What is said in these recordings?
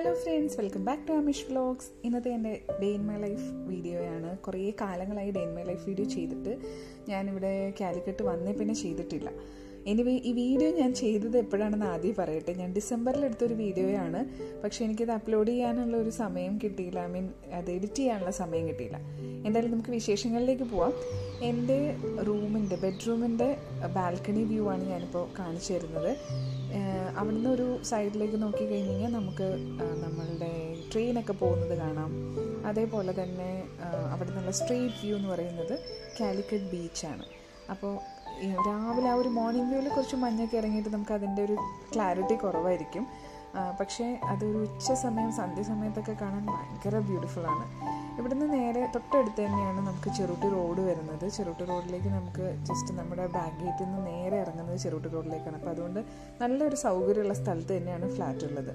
Hello friends welcome back to Amish vlogs ഇന്നത്തെ എന്റെ day in my life വീഡിയോയാണ് കുറേ കാലങ്ങളായി day in my life video ചെയ്തിട്ട് ഞാനിവിടെ കാലിക്കട്ട് വന്നേ പിന്നെ ചെയ്തിട്ടില്ല. എനിവേ ഈ വീഡിയോ ഞാൻ ചെയ്തത് എപ്പോഴാണെന്ന് ആദ്യം പറയട്ടെ. ഞാൻ ഡിസംബറിൽ എടുത്തൊരു വീഡിയോയാണ് പക്ഷേ എനിക്കത് അപ്ലോഡ് ചെയ്യാനുള്ള ഒരു സമയം കിട്ടിയില്ല. ഐ മീൻ അത് എഡിറ്റ് ചെയ്യാനുള്ള സമയം കിട്ടിയില്ല. എന്തായാലും നമുക്ക് വിശേഷങ്ങളിലേക്ക് പോവാം. എന്റെ റൂമിന്റെ ബെഡ്റൂമിന്റെ ബാൽക്കണി വ്യൂ ആണ് ഞാനിപ്പോൾ കാണിച്ചു തരുന്നത്. അവിടുന്ന് ഒരു സൈഡിലേക്ക് നോക്കി കഴിഞ്ഞ് കഴിഞ്ഞാൽ നമുക്ക് നമ്മളുടെ ട്രെയിനൊക്കെ പോകുന്നത് കാണാം. അതേപോലെ തന്നെ അവിടെ നിന്നുള്ള സ്ട്രീറ്റ് വ്യൂ എന്ന് പറയുന്നത് കാലിക്കറ്റ് ബീച്ചാണ് അപ്പോൾ രാവിലെ ആ ഒരു മോർണിംഗ് വ്യൂവിൽ കുറച്ച് മഞ്ഞൊക്കെ ഇറങ്ങിയിട്ട് നമുക്ക് അതിന്റെ ഒരു ക്ലാരിറ്റി കുറവായിരിക്കും. പക്ഷേ അതൊരു ഉച്ച സമയം സന്ധ്യ സമയത്തൊക്കെ കാണാൻ ഭയങ്കര ബ്യൂട്ടിഫുള്ളാണ് ഇവിടുന്ന് നേരെ തൊട്ടടുത്ത് തന്നെയാണ് നമുക്ക് ചെറുട്ടി റോഡ് വരുന്നത്. ചെറുട്ടി റോഡിലേക്ക് നമുക്ക് ജസ്റ്റ് നമ്മുടെ ബാക്ക് ഗേറ്റിൽ നിന്ന് നേരെ ഇറങ്ങുന്നത് ചെറുട്ടി റോഡിലേക്കാണ് അപ്പോൾ അതുകൊണ്ട് നല്ലൊരു സൗകര്യമുള്ള സ്ഥലത്ത് തന്നെയാണ് ഫ്ലാറ്റ് ഉള്ളത്.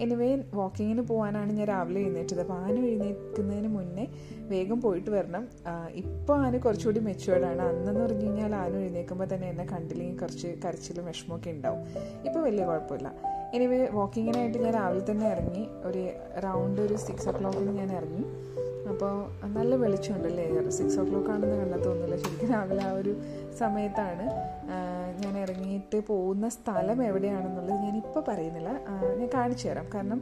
എനിവേ വാക്കിങ്ങിന് പോകാനാണ് ഞാൻ രാവിലെ എഴുന്നേറ്റത്. അപ്പോൾ ആന എഴുന്നേൽക്കുന്നതിന് മുന്നേ വേഗം പോയിട്ട് വരണം. ഇപ്പോൾ ആന കുറച്ചുകൂടി മെച്ചുവേർഡാണ് അന്നെന്ന് പറഞ്ഞു കഴിഞ്ഞാൽ ആന എഴുന്നേൽക്കുമ്പോൾ തന്നെ എന്നെ കണ്ടില്ലെങ്കിൽ കുറച്ച് കരച്ചിലും വിഷമമൊക്കെ ഉണ്ടാവും. ഇപ്പോൾ വലിയ കുഴപ്പമില്ല. എനിവേ വാക്കിങ്ങിനായിട്ട് ഞാൻ രാവിലെ തന്നെ ഇറങ്ങി. ഒരു റൗണ്ട് ഒരു സിക്സ് ഒ ക്ലോക്കിന് ഞാൻ ഇറങ്ങി. അപ്പോൾ നല്ല വെളിച്ചമുണ്ടല്ലേ? സിക്സ് ഒ ക്ലോക്ക് ആണെന്ന് കണ്ടാൽ തോന്നില്ല ശരിക്കും രാവിലെ ആ ഒരു സമയത്താണ് ഞാൻ ഇറങ്ങിയിട്ട് പോകുന്ന സ്ഥലം എവിടെയാണെന്നുള്ളത് ഞാനിപ്പോൾ പറയുന്നില്ല. ഞാൻ കാണിച്ചു തരാം. കാരണം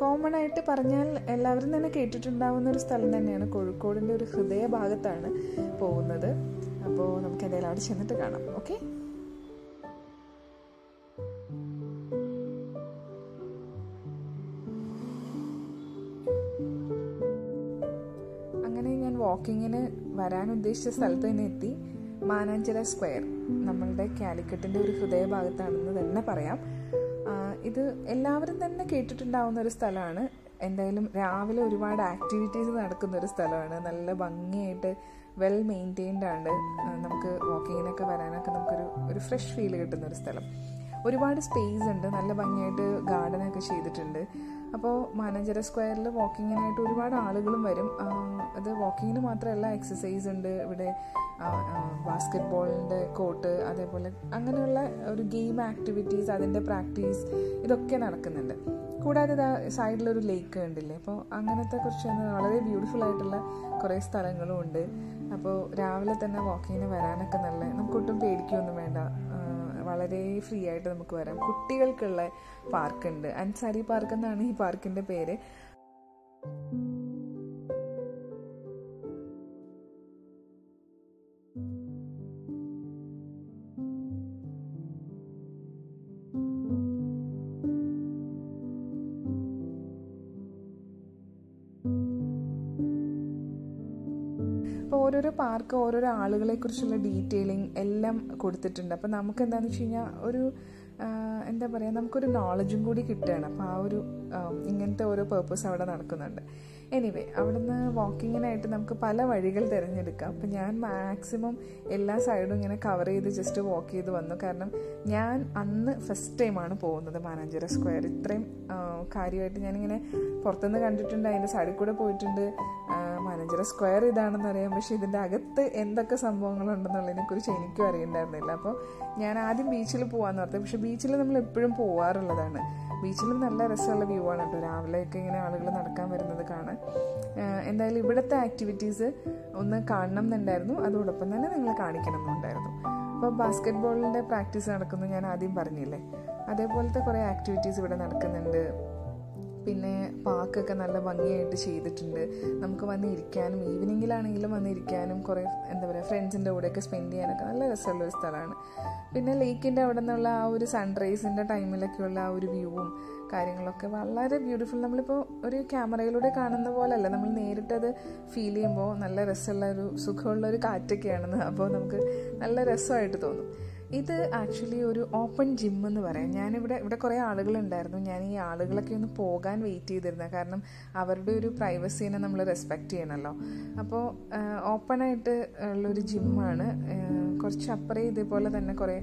കോമൺ ആയിട്ട് പറഞ്ഞാൽ എല്ലാവരും തന്നെ കേട്ടിട്ടുണ്ടാവുന്ന ഒരു സ്ഥലം തന്നെയാണ് കോഴിക്കോടിന്റെ ഒരു ഹൃദയ ഭാഗത്താണ് പോകുന്നത്. അപ്പോൾ നമുക്ക് എന്തായാലും അവിടെ ചെന്നിട്ട് കാണാം. ഓക്കെ വാക്കിങ്ങിന് വരാൻ ഉദ്ദേശിച്ച സ്ഥലത്ത് തന്നെ എത്തി. മാനാഞ്ചിറ സ്ക്വയർ. നമ്മളുടെ കാലിക്കറ്റിന്റെ ഒരു ഹൃദയഭാഗത്താണെന്ന് തന്നെ പറയാം. ഇത് എല്ലാവരും തന്നെ കേട്ടിട്ടുണ്ടാവുന്ന ഒരു സ്ഥലമാണ്. എന്തായാലും രാവിലെ ഒരുപാട് ആക്ടിവിറ്റീസ് നടക്കുന്ന ഒരു സ്ഥലമാണ്. നല്ല ഭംഗിയായിട്ട് വെൽ മെയിന്റെയിൻഡ് ആണ്. നമുക്ക് വാക്കിങ്ങിനൊക്കെ വരാനൊക്കെ നമുക്കൊരു ഒരു ഫ്രഷ് ഫീൽ കിട്ടുന്ന ഒരു സ്ഥലം. ഒരുപാട് സ്പേസ് ഉണ്ട്. നല്ല ഭംഗിയായിട്ട് ഗാർഡനൊക്കെ ചെയ്തിട്ടുണ്ട്. അപ്പോൾ മാനേജര സ്ക്വയറിൽ വാക്കിങ്ങിനായിട്ട് ഒരുപാട് ആളുകളും വരും. അത് വാക്കിങ്ങിന് മാത്രമല്ല എക്സസൈസ് ഉണ്ട്. ഇവിടെ ബാസ്കറ്റ് ബോളിന്റെ കോർട്ട് അതേപോലെ അങ്ങനെയുള്ള ഒരു ഗെയിം ആക്ടിവിറ്റീസ് അതിന്റെ പ്രാക്ടീസ് ഇതൊക്കെ നടക്കുന്നുണ്ട്. കൂടാതെ സൈഡിലൊരു ലേക്ക് ഉണ്ടല്ലേ അപ്പോൾ അങ്ങനത്തെ കുറച്ച് വളരെ ബ്യൂട്ടിഫുൾ ആയിട്ടുള്ള കുറേ സ്ഥലങ്ങളും ഉണ്ട്. അപ്പോൾ രാവിലെ തന്നെ വാക്കിങ്ങിന് വരാനൊക്കെ നല്ല നമുക്കൊട്ടും പേടിക്കുകയൊന്നും വേണ്ട. വളരെ ഫ്രീ ആയിട്ട് നമുക്ക് വരാം. കുട്ടികൾക്കുള്ള പാർക്കുണ്ട് അൻസാരി പാർക്ക് എന്നാണ് ഈ പാർക്കിന്റെ പേര്. പാർക്ക് ഓരോരോ ആളുകളെ കുറിച്ചുള്ള ഡീറ്റെയിലിംഗ് എല്ലാം കൊടുത്തിട്ടുണ്ട്. അപ്പോൾ നമുക്ക് എന്താണെന്ന് വെച്ച് കഴിഞ്ഞാൽ ഒരു എന്താ പറയുക നമുക്കൊരു നോളജും കൂടി കിട്ടുകയാണ്. അപ്പോൾ ആ ഒരു ഇങ്ങനത്തെ ഓരോ പേർപ്പസ് അവിടെ നടക്കുന്നുണ്ട്. എനിവേ അവിടുന്ന് വാക്കിങ്ങിനായിട്ട് നമുക്ക് പല വഴികൾ തിരഞ്ഞെടുക്കാം. അപ്പം ഞാൻ മാക്സിമം എല്ലാ സൈഡും ഇങ്ങനെ കവർ ചെയ്ത് ജസ്റ്റ് വാക്ക് ചെയ്ത് വന്നു. കാരണം ഞാൻ അന്ന് ഫസ്റ്റ് ടൈമാണ് പോകുന്നത് മാനാഞ്ചിറ സ്ക്വയർ ഇത്രയും കാര്യമായിട്ട് ഞാനിങ്ങനെ പുറത്തുനിന്ന് കണ്ടിട്ടുണ്ട്. അതിന്റെ സൈഡിൽ കൂടെ പോയിട്ടുണ്ട്. മാനേജർ സ്ക്വയർ ഇതാണെന്ന് അറിയാം. പക്ഷേ ഇതിന്റെ അകത്ത് എന്തൊക്കെ സംഭവങ്ങളുണ്ടെന്നുള്ളതിനെ കുറിച്ച് എനിക്കും അറിയണ്ടായിരുന്നില്ല. അപ്പോൾ ഞാൻ ആദ്യം ബീച്ചിൽ പോകാമെന്ന് പറഞ്ഞത് പക്ഷേ ബീച്ചിൽ നമ്മൾ എപ്പോഴും പോവാറുള്ളതാണ്. ബീച്ചിൽ നല്ല രസമുള്ള വ്യൂ ആണ് കേട്ടോ. രാവിലെയൊക്കെ ഇങ്ങനെ ആളുകൾ നടക്കാൻ വരുന്നത് കാണാൻ. എന്തായാലും ഇവിടുത്തെ ആക്ടിവിറ്റീസ് ഒന്ന് കാണണം എന്നുണ്ടായിരുന്നു. അതോടൊപ്പം തന്നെ നിങ്ങളെ കാണിക്കണം എന്നുണ്ടായിരുന്നു. അപ്പോൾ ബാസ്ക്കറ്റ് ബോളിന്റെ പ്രാക്ടീസ് നടക്കുന്നു ഞാൻ ആദ്യം പറഞ്ഞില്ലേ. അതേപോലത്തെ കുറേ ആക്ടിവിറ്റീസ് ഇവിടെ നടക്കുന്നുണ്ട്. പിന്നെ പാർക്കൊക്കെ നല്ല ഭംഗിയായിട്ട് ചെയ്തിട്ടുണ്ട്. നമുക്ക് വന്ന് ഇരിക്കാനും ഈവനിങ്ങിലാണെങ്കിലും വന്ന് ഇരിക്കാനും കുറേ എന്താ പറയുക ഫ്രണ്ട്സിന്റെ കൂടെയൊക്കെ സ്പെൻഡ് ചെയ്യാനൊക്കെ നല്ല രസമുള്ള ഒരു സ്ഥലമാണ്. പിന്നെ ലേക്കിന്റെ അവിടെ നിന്നുള്ള ആ ഒരു സൺറൈസിന്റെ ടൈമിലൊക്കെയുള്ള ആ ഒരു വ്യൂവും കാര്യങ്ങളൊക്കെ വളരെ ബ്യൂട്ടിഫുൾ നമ്മളിപ്പോൾ ഒരു ക്യാമറയിലൂടെ കാണുന്ന പോലെയല്ല നമ്മൾ നേരിട്ടത് ഫീൽ ചെയ്യുമ്പോൾ നല്ല രസമുള്ള ഒരു സുഖമുള്ള ഒരു കാറ്റൊക്കെയാണെന്ന്. അപ്പോൾ നമുക്ക് നല്ല രസമായിട്ട് തോന്നും. ഇത് ആക്ച്വലി ഒരു ഓപ്പൺ ജിം എന്ന് പറയാം. ഞാനിവിടെ ഇവിടെ കുറേ ആളുകളുണ്ടായിരുന്നു. ഞാൻ ഈ ആളുകളൊക്കെ ഒന്ന് പോകാൻ വെയിറ്റ് ചെയ്തിരുന്നത്. കാരണം അവരുടെ ഒരു പ്രൈവസീനെ നമ്മൾ റെസ്പെക്റ്റ് ചെയ്യണമല്ലോ അപ്പോൾ ഓപ്പണായിട്ട് ഉള്ളൊരു ജിമ്മാണ്. കുറച്ച് അപ്പുറേ ഇതേപോലെ തന്നെ കുറേ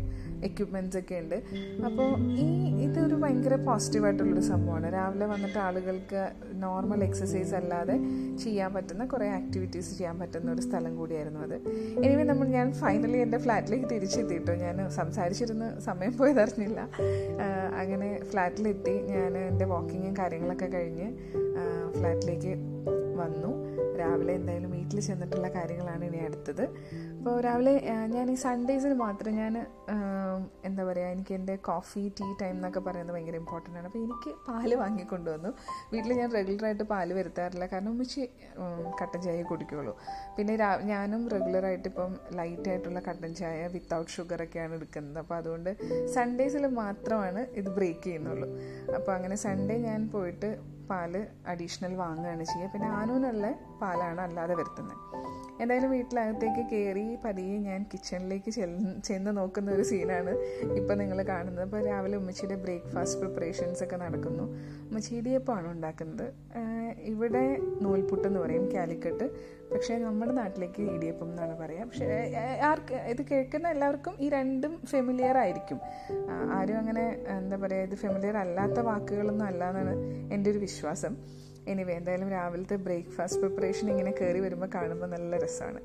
എക്യുപ്മെന്റ്സ് ഒക്കെ ഉണ്ട്. അപ്പോൾ ഈ ഇതൊരു ഭയങ്കര പോസിറ്റീവായിട്ടുള്ളൊരു സംഭവമാണ്. രാവിലെ വന്നിട്ട് ആളുകൾക്ക് നോർമൽ എക്സസൈസ് അല്ലാതെ ചെയ്യാൻ പറ്റുന്ന കുറേ ആക്ടിവിറ്റീസ് ചെയ്യാൻ പറ്റുന്ന ഒരു സ്ഥലം കൂടിയായിരുന്നു അത്. എനിവേ നമ്മൾ ഞാൻ ഫൈനലി എന്റെ ഫ്ലാറ്റിലേക്ക് തിരിച്ചെത്തിയിട്ടോ ഞാൻ സംസാരിച്ചിരുന്ന് സമയം പോയതറിഞ്ഞില്ല. അങ്ങനെ ഫ്ലാറ്റിലെത്തി. ഞാൻ എന്റെ വാക്കിങ്ങും കാര്യങ്ങളൊക്കെ കഴിഞ്ഞ് ഫ്ലാറ്റിലേക്ക് വന്നു. രാവിലെ എന്തായാലും വീട്ടിൽ ചെന്നിട്ടുള്ള കാര്യങ്ങളാണ് ഇനി അടുത്തത്. അപ്പോൾ രാവിലെ ഞാൻ ഈ സൺഡേസിന് മാത്രം ഞാൻ എന്താ പറയുക എനിക്ക് എന്റെ കോഫി ടീ ടൈം എന്നൊക്കെ പറയുന്നത് ഭയങ്കര ഇമ്പോർട്ടന്റ് ആണ്. അപ്പോൾ എനിക്ക് പാൽ വാങ്ങിക്കൊണ്ടുവന്നു. വീട്ടിൽ ഞാൻ റെഗുലറായിട്ട് പാൽ വരുത്താറില്ല. കാരണം ഉമ്മച്ചി കട്ടൻ ചായ കുടിക്കുകയുള്ളൂ പിന്നെ രാ- ഞാനും റെഗുലറായിട്ട് ഇപ്പം ലൈറ്റായിട്ടുള്ള കട്ടൻ ചായ വിത്തൗട്ട് ഷുഗറൊക്കെയാണ് എടുക്കുന്നത്. അപ്പോൾ അതുകൊണ്ട് സൺഡേസിൽ മാത്രമാണ് ഇത് ബ്രേക്ക് ചെയ്യുന്നുള്ളൂ. അപ്പോൾ അങ്ങനെ സൺഡേ ഞാൻ പോയിട്ട് പാൽ അഡീഷണൽ വാങ്ങുകയാണ് ചെയ്യുക. പിന്നെ ആനൂനുള്ള പാലാണ് അല്ലാതെ വരുത്തുന്നത്. എന്തായാലും വീട്ടിലകത്തേക്ക് കയറി പതിയെ ഞാൻ കിച്ചണിലേക്ക് ചെന്ന് ചെന്ന് നോക്കുന്ന ഒരു സീനാണ് ഇപ്പം നിങ്ങൾ കാണുന്നത്. അപ്പോൾ രാവിലെ ഉമ്മച്ചിയുടെ ബ്രേക്ക്ഫാസ്റ്റ് പ്രിപ്പറേഷൻസ് ഒക്കെ നടക്കുന്നു. ഉമ്മച്ചി ഇടിയപ്പമാണ് ഉണ്ടാക്കുന്നത്. ഇവിടെ നൂൽപുട്ട് എന്ന് പറയും കാലിക്കട്ട്. പക്ഷേ നമ്മുടെ നാട്ടിലേക്ക് ഇടിയപ്പം എന്നാണ് പറയുക പക്ഷേ ആർക്ക് ഇത് കേൾക്കുന്ന എല്ലാവർക്കും ഈ രണ്ടും ഫെമിലിയർ ആയിരിക്കും. ആരും അങ്ങനെ എന്താ പറയുക ഇത് ഫെമിലിയർ അല്ലാത്ത വാക്കുകളൊന്നും അല്ല എന്നാണ് എന്റെ ഒരു വിശ്വാസം. എനിവേ എന്തായാലും രാവിലത്തെ ബ്രേക്ക്ഫാസ്റ്റ് പ്രിപ്പറേഷൻ ഇങ്ങനെ കയറി വരുമ്പോൾ കാണുമ്പോൾ നല്ല രസമാണ്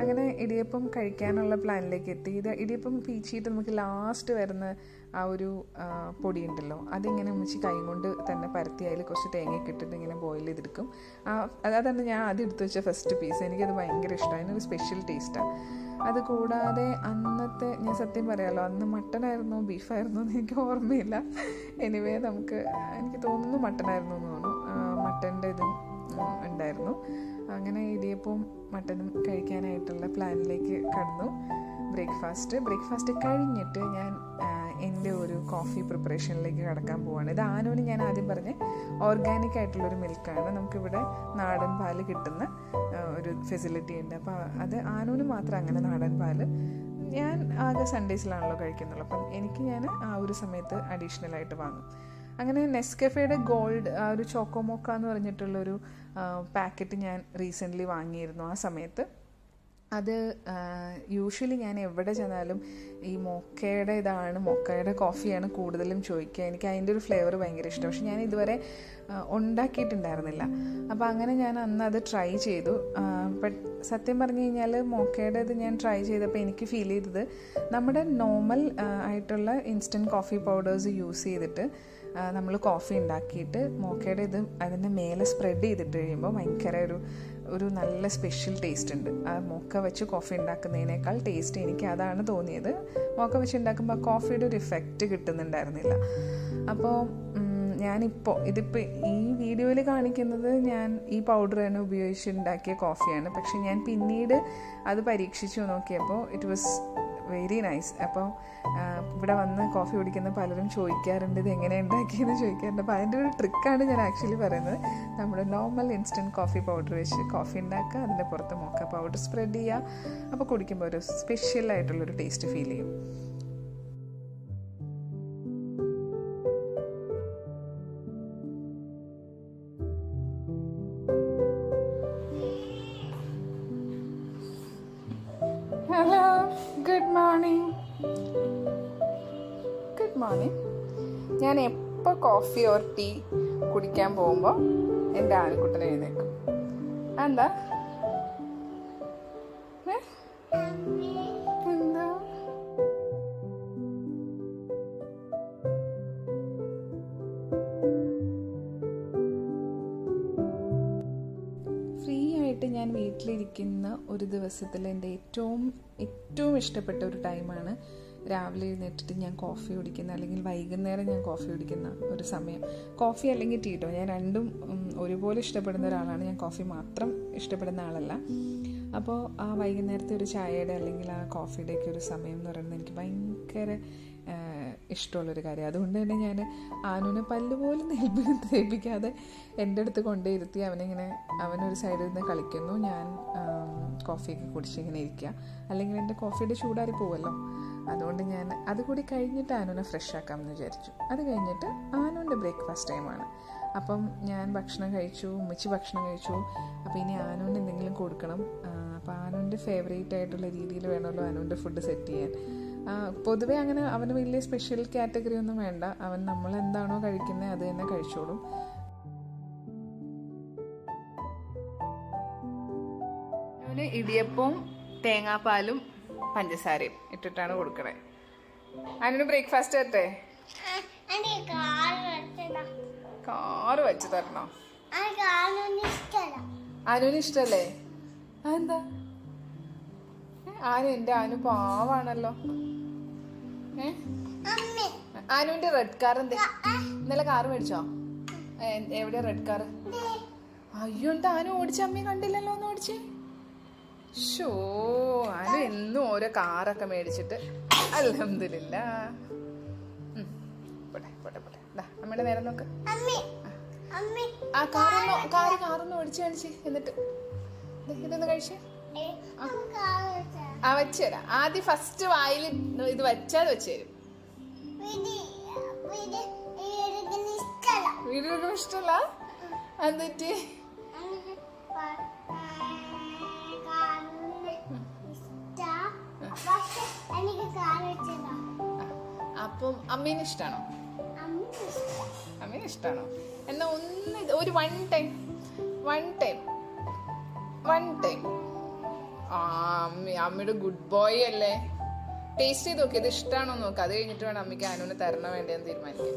അങ്ങനെ ഇടിയപ്പം കഴിക്കാനുള്ള പ്ലാനിലേക്ക് എത്തി. ഇത് ഇടിയപ്പം പീച്ചിയിട്ട് നമുക്ക് ലാസ്റ്റ് വരുന്ന ആ ഒരു പൊടി ഉണ്ടല്ലോ അതിങ്ങനെ ഉമ്മച്ചി കൈ കൊണ്ട് തന്നെ പരത്തി അതിൽ കുറച്ച് തേങ്ങയൊക്കെ ഇട്ടിട്ട് ഇങ്ങനെ ബോയിൽ ചെയ്തെടുക്കും. അതാണ് ഞാൻ ആദ്യം എടുത്തു വെച്ച ഫസ്റ്റ് പീസ് എനിക്കത് ഭയങ്കര ഇഷ്ടമാണ് അതിനൊരു സ്പെഷ്യൽ ടേസ്റ്റാണ് അത് കൂടാതെ അന്നത്തെ ഞാൻ സത്യം പറയാമല്ലോ അന്ന് മട്ടനായിരുന്നു ബീഫായിരുന്നു എന്ന് എനിക്ക് ഓർമ്മയില്ല. എനിവേ നമുക്ക് എനിക്ക് തോന്നുന്നു മട്ടനായിരുന്നു എന്ന് തോന്നുന്നു. മട്ടന്റെ ഇതും ഉണ്ടായിരുന്നു. അങ്ങനെ ഇടിയപ്പവും മട്ടനും കഴിക്കാനായിട്ടുള്ള പ്ലാനിലേക്ക് കടന്നു. ബ്രേക്ക്ഫാസ്റ്റ് ബ്രേക്ക്ഫാസ്റ്റ് കഴിഞ്ഞിട്ട് ഞാൻ എന്റെ ഒരു കോഫി പ്രിപ്പറേഷനിലേക്ക് കടക്കാൻ പോവാണ്. ഇത് ആനോന് ഞാൻ ആദ്യം പറഞ്ഞ ഓർഗാനിക് ആയിട്ടുള്ളൊരു മിൽക്കാണ് നമുക്കിവിടെ നാടൻ പാൽ കിട്ടുന്ന ഒരു ഫെസിലിറ്റി ഉണ്ട്. അപ്പോൾ അത് ആനോന് മാത്രം അങ്ങനെ നാടൻ പാൽ ഞാൻ ആകെ സൺഡേസിലാണല്ലോ കഴിക്കുന്നുള്ളൂ. അപ്പം എനിക്ക് ഞാൻ ആ ഒരു സമയത്ത് അഡീഷണൽ ആയിട്ട് വാങ്ങും. അങ്ങനെ നെസ്കഫയുടെ ഗോൾഡ് ആ ഒരു ചോക്കോമോക്ക എന്ന് പറഞ്ഞിട്ടുള്ളൊരു പാക്കറ്റ് ഞാൻ റീസെന്റ്ലി വാങ്ങിയിരുന്നു ആ സമയത്ത്. അത് യൂഷ്വലി ഞാൻ എവിടെ ചെന്നാലും ഈ മൊക്കയുടെ ഇതാണ് മൊക്കയുടെ കോഫിയാണ് കൂടുതലും ചോദിക്കുക. എനിക്ക് അതിന്റെ ഒരു ഫ്ലേവർ ഭയങ്കര ഇഷ്ടം. പക്ഷെ ഞാൻ ഇതുവരെ ഉണ്ടാക്കിയിട്ടുണ്ടായിരുന്നില്ല. അപ്പോൾ അങ്ങനെ ഞാൻ അന്ന് അത് ട്രൈ ചെയ്തു. ബട്ട് സത്യം പറഞ്ഞു കഴിഞ്ഞാൽ മൊക്കയുടെ ഇത് ഞാൻ ട്രൈ ചെയ്തപ്പോൾ എനിക്ക് ഫീൽ ചെയ്തത് നമ്മുടെ നോർമൽ ആയിട്ടുള്ള ഇൻസ്റ്റന്റ് കോഫി പൗഡേഴ്സ് യൂസ് ചെയ്തിട്ട് നമ്മൾ കോഫി ഉണ്ടാക്കിയിട്ട് മോക്കയുടെ ഇത് അതിന്റെ മേലെ സ്പ്രെഡ് ചെയ്തിട്ട് കഴിയുമ്പോൾ ഭയങ്കര ഒരു ഒരു നല്ല സ്പെഷ്യൽ ടേസ്റ്റ് ഉണ്ട്. ആ മോക്ക വെച്ച് കോഫി ഉണ്ടാക്കുന്നതിനേക്കാൾ ടേസ്റ്റ് എനിക്ക് അതാണ് തോന്നിയത്. മോക്ക വെച്ച് ഉണ്ടാക്കുമ്പോൾ കോഫിയുടെ ഒരു ഇഫക്റ്റ് കിട്ടുന്നുണ്ടായിരുന്നില്ല. അപ്പോൾ ഞാനിപ്പോൾ ഇതിപ്പോൾ ഈ വീഡിയോയിൽ കാണിക്കുന്നത് ഞാൻ ഈ പൗഡർ തന്നെ ഉപയോഗിച്ച് ഉണ്ടാക്കിയ കോഫിയാണ് പക്ഷെ ഞാൻ പിന്നീട് അത് പരീക്ഷിച്ചു നോക്കിയപ്പോൾ ഇറ്റ് വാസ് വെരി നൈസ്. അപ്പോൾ ഇവിടെ വന്ന് കോഫി കുടിക്കുന്ന പലരും ചോദിക്കാറുണ്ട് ഇത് എങ്ങനെ ഉണ്ടാക്കിയെന്ന്? ചോദിക്കാറുണ്ട്. അപ്പോൾ അതിന്റെ ഒരു ട്രിക്കാണ് ഞാൻ ആക്ച്വലി പറയുന്നത്. നമ്മൾ നോർമൽ ഇൻസ്റ്റന്റ് കോഫി പൗഡർ വെച്ച് കോഫി ഉണ്ടാക്കുക അതിന്റെ പുറത്ത് മോക്ക പൗഡർ സ്പ്രെഡ് ചെയ്യുക. അപ്പോൾ കുടിക്കുമ്പോൾ ഒരു സ്പെഷ്യൽ ആയിട്ടുള്ളൊരു ടേസ്റ്റ് ഫീൽ ചെയ്യും. ഗുഡ് ഞാൻ എപ്പോൾ കോഫി ഓർ ടീ കുടിക്കാൻ പോകുമ്പോൾ എന്റെ ആൺകുട്ടൻ എഴുന്നേക്കും? എന്താ? ഫ്രീ ആയിട്ട് ഞാൻ വീട്ടിലിരിക്കുന്ന ഒരു ദിവസത്തിൽ എന്റെ ഏറ്റവും ഏറ്റവും ഇഷ്ടപ്പെട്ട ഒരു ടൈമാണ് രാവിലെ എഴുന്നേറ്റിട്ട് ഞാൻ കോഫി കുടിക്കുന്ന അല്ലെങ്കിൽ വൈകുന്നേരം ഞാൻ കോഫി കുടിക്കുന്ന ഒരു സമയം. കോഫി അല്ലെങ്കിൽ ടീ ടീട്ടോ ഞാൻ രണ്ടും ഒരുപോലെ ഇഷ്ടപ്പെടുന്ന ഒരാളാണ്. ഞാൻ കോഫി മാത്രം ഇഷ്ടപ്പെടുന്ന ആളല്ല. അപ്പോൾ ആ വൈകുന്നേരത്തെ ഒരു ചായയുടെ അല്ലെങ്കിൽ ആ കോഫിയുടെ ഒക്കെ ഒരു സമയം എന്ന് പറയുന്നത് എനിക്ക് ഭയങ്കര ഇഷ്ടമുള്ളൊരു കാര്യം. അതുകൊണ്ട് തന്നെ ഞാൻ ആനുവിനെ പല്ലുപോലും നെൽബി തേപ്പിക്കാതെ എന്റെ അടുത്ത് കൊണ്ടുയിരുത്തി അവനിങ്ങനെ അവനൊരു സൈഡിൽ നിന്ന് കളിക്കുന്നു. ഞാൻ കോഫിയൊക്കെ കുടിച്ചിങ്ങനെ ഇരിക്കുക. അല്ലെങ്കിൽ എന്റെ കോഫിയുടെ ചൂടാറി പോവല്ലോ. അതുകൊണ്ട് ഞാൻ അതുകൂടി കഴിഞ്ഞിട്ട് ആനുവിനെ ഫ്രഷ് ആക്കാമെന്ന് വിചാരിച്ചു. അത് കഴിഞ്ഞിട്ട് ആനുവിന്റെ ബ്രേക്ക്ഫാസ്റ്റ് ടൈമാണ് അപ്പം ഞാൻ ഭക്ഷണം കഴിച്ചു ഉമ്മച്ചി ഭക്ഷണം കഴിച്ചു. അപ്പോൾ ഇനി ആനുവിന് എന്തെങ്കിലും കൊടുക്കണം. അപ്പോൾ ആനുവിന്റെ ഫേവറേറ്റ് ആയിട്ടുള്ള രീതിയിൽ വേണമല്ലോ ആനുവിന്റെ ഫുഡ് സെറ്റ് ചെയ്യാൻ. പൊതുവേ അങ്ങനെ അവന് വലിയ സ്പെഷ്യൽ കാറ്റഗറി ഒന്നും വേണ്ട. അവൻ നമ്മൾ എന്താണോ കഴിക്കുന്നത് അത് തന്നെ കഴിച്ചോളും. ഇടിയപ്പവും തേങ്ങാപ്പാലും പഞ്ചസാരയും ഇട്ടിട്ടാണ് കൊടുക്കണേ. അനുവിന് ബ്രേക്ക്ഫാസ്റ്റ് തരട്ടെ? കാറ് വെച്ച് തരണോ? അനുവിന് ഇഷ്ടല്ലേ? അതെന്താ? ആനു എന്റെ അനു പാവാണല്ലോ. ഏ? അനുവിന്റെ റെഡ് കാർ എന്തേ? ഇന്നലെ കാർ മേടിച്ചോ? എവിടെയാ റെഡ് കാർ അയ്യോ എന്താ അനു ഓടിച്ച? അമ്മയെ കണ്ടില്ലല്ലോ ഒന്ന് ഓടിച്ചേ? ഷോ അനു എന്നും ഓരോ കാറൊക്കെ മേടിച്ചിട്ട് അലഹമില്ല പോട്ടെ പോട്ടെ പോട്ടെ. അമ്മയുടെ നേരെ നോക്ക്. ആ കാറൊന്ന് കാറ് കാറൊന്ന് ഓടിച്ച് കാണിച്ച് എന്നിട്ട്. ഇതൊന്ന് കഴിച്ചേ. ആ. വെച്ചുതരാം ആദ്യം ഫസ്റ്റ് വായിൽ ഇത് വെച്ചാൽ വെച്ചു തരും. വീഡിയോ ഇഷ്ടമല്ല എന്നിട്ട് അപ്പം അമ്മീന് ഇഷ്ടമാണോ അമ്മ ഇഷ്ടം അമ്മീന് ഇഷ്ടമാണോ എന്നാ ഒന്ന് ഒരു one time one time one time ആ അമ്മി അമ്മയുടെ ഗുഡ് ബോയ് അല്ലേ? ടേസ്റ്റ് ചെയ്ത് നോക്കി ഇത് ഇഷ്ടമാണോ നോക്ക്. അത് കഴിഞ്ഞിട്ട് വേണം അമ്മയ്ക്ക് അനുവിന് തരണം വേണ്ടതെന്ന് തീരുമാനിക്കാം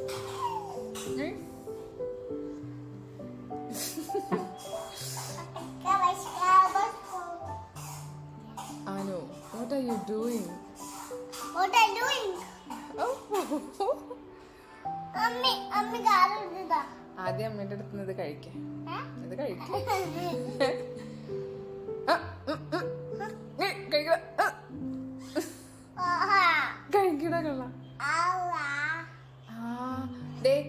What what are you What are you doing? ആദ്യം അമ്മേന്റെ അടുത്ത് ഇത് കഴിക്കേ? ഇത് കഴിക്കേ. കഴിക്കടാ. കള്ള.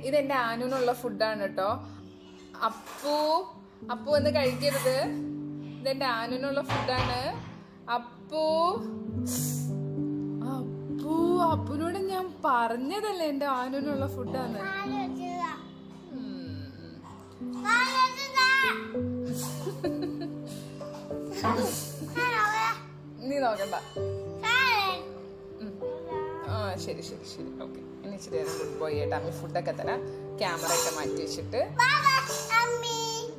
ഇത് എന്റെ ആനുനുള്ള ഫുഡാണ് കേട്ടോ അപ്പു അപ്പു എന്ന് കഴിക്കരുത്. ഇതെന്റെ ആനുനുള്ള ഫുഡാണ്. അപ്പു. അപ്പു അപ്പുനോട് ഞാൻ പറഞ്ഞതല്ലേ എന്റെ ആനുനുള്ള ഫുഡാണ് നീ നോക്കണ്ട. ആ ശരി ശരി ശരി. ഓക്കെ ഇനി ഇച്ചിരി നേരം ഗുഡ് ബോയ് ആയിട്ട് അമ്മി ഫുഡൊക്കെ തരാം. ക്യാമറ ഒക്കെ മാറ്റി വെച്ചിട്ട്.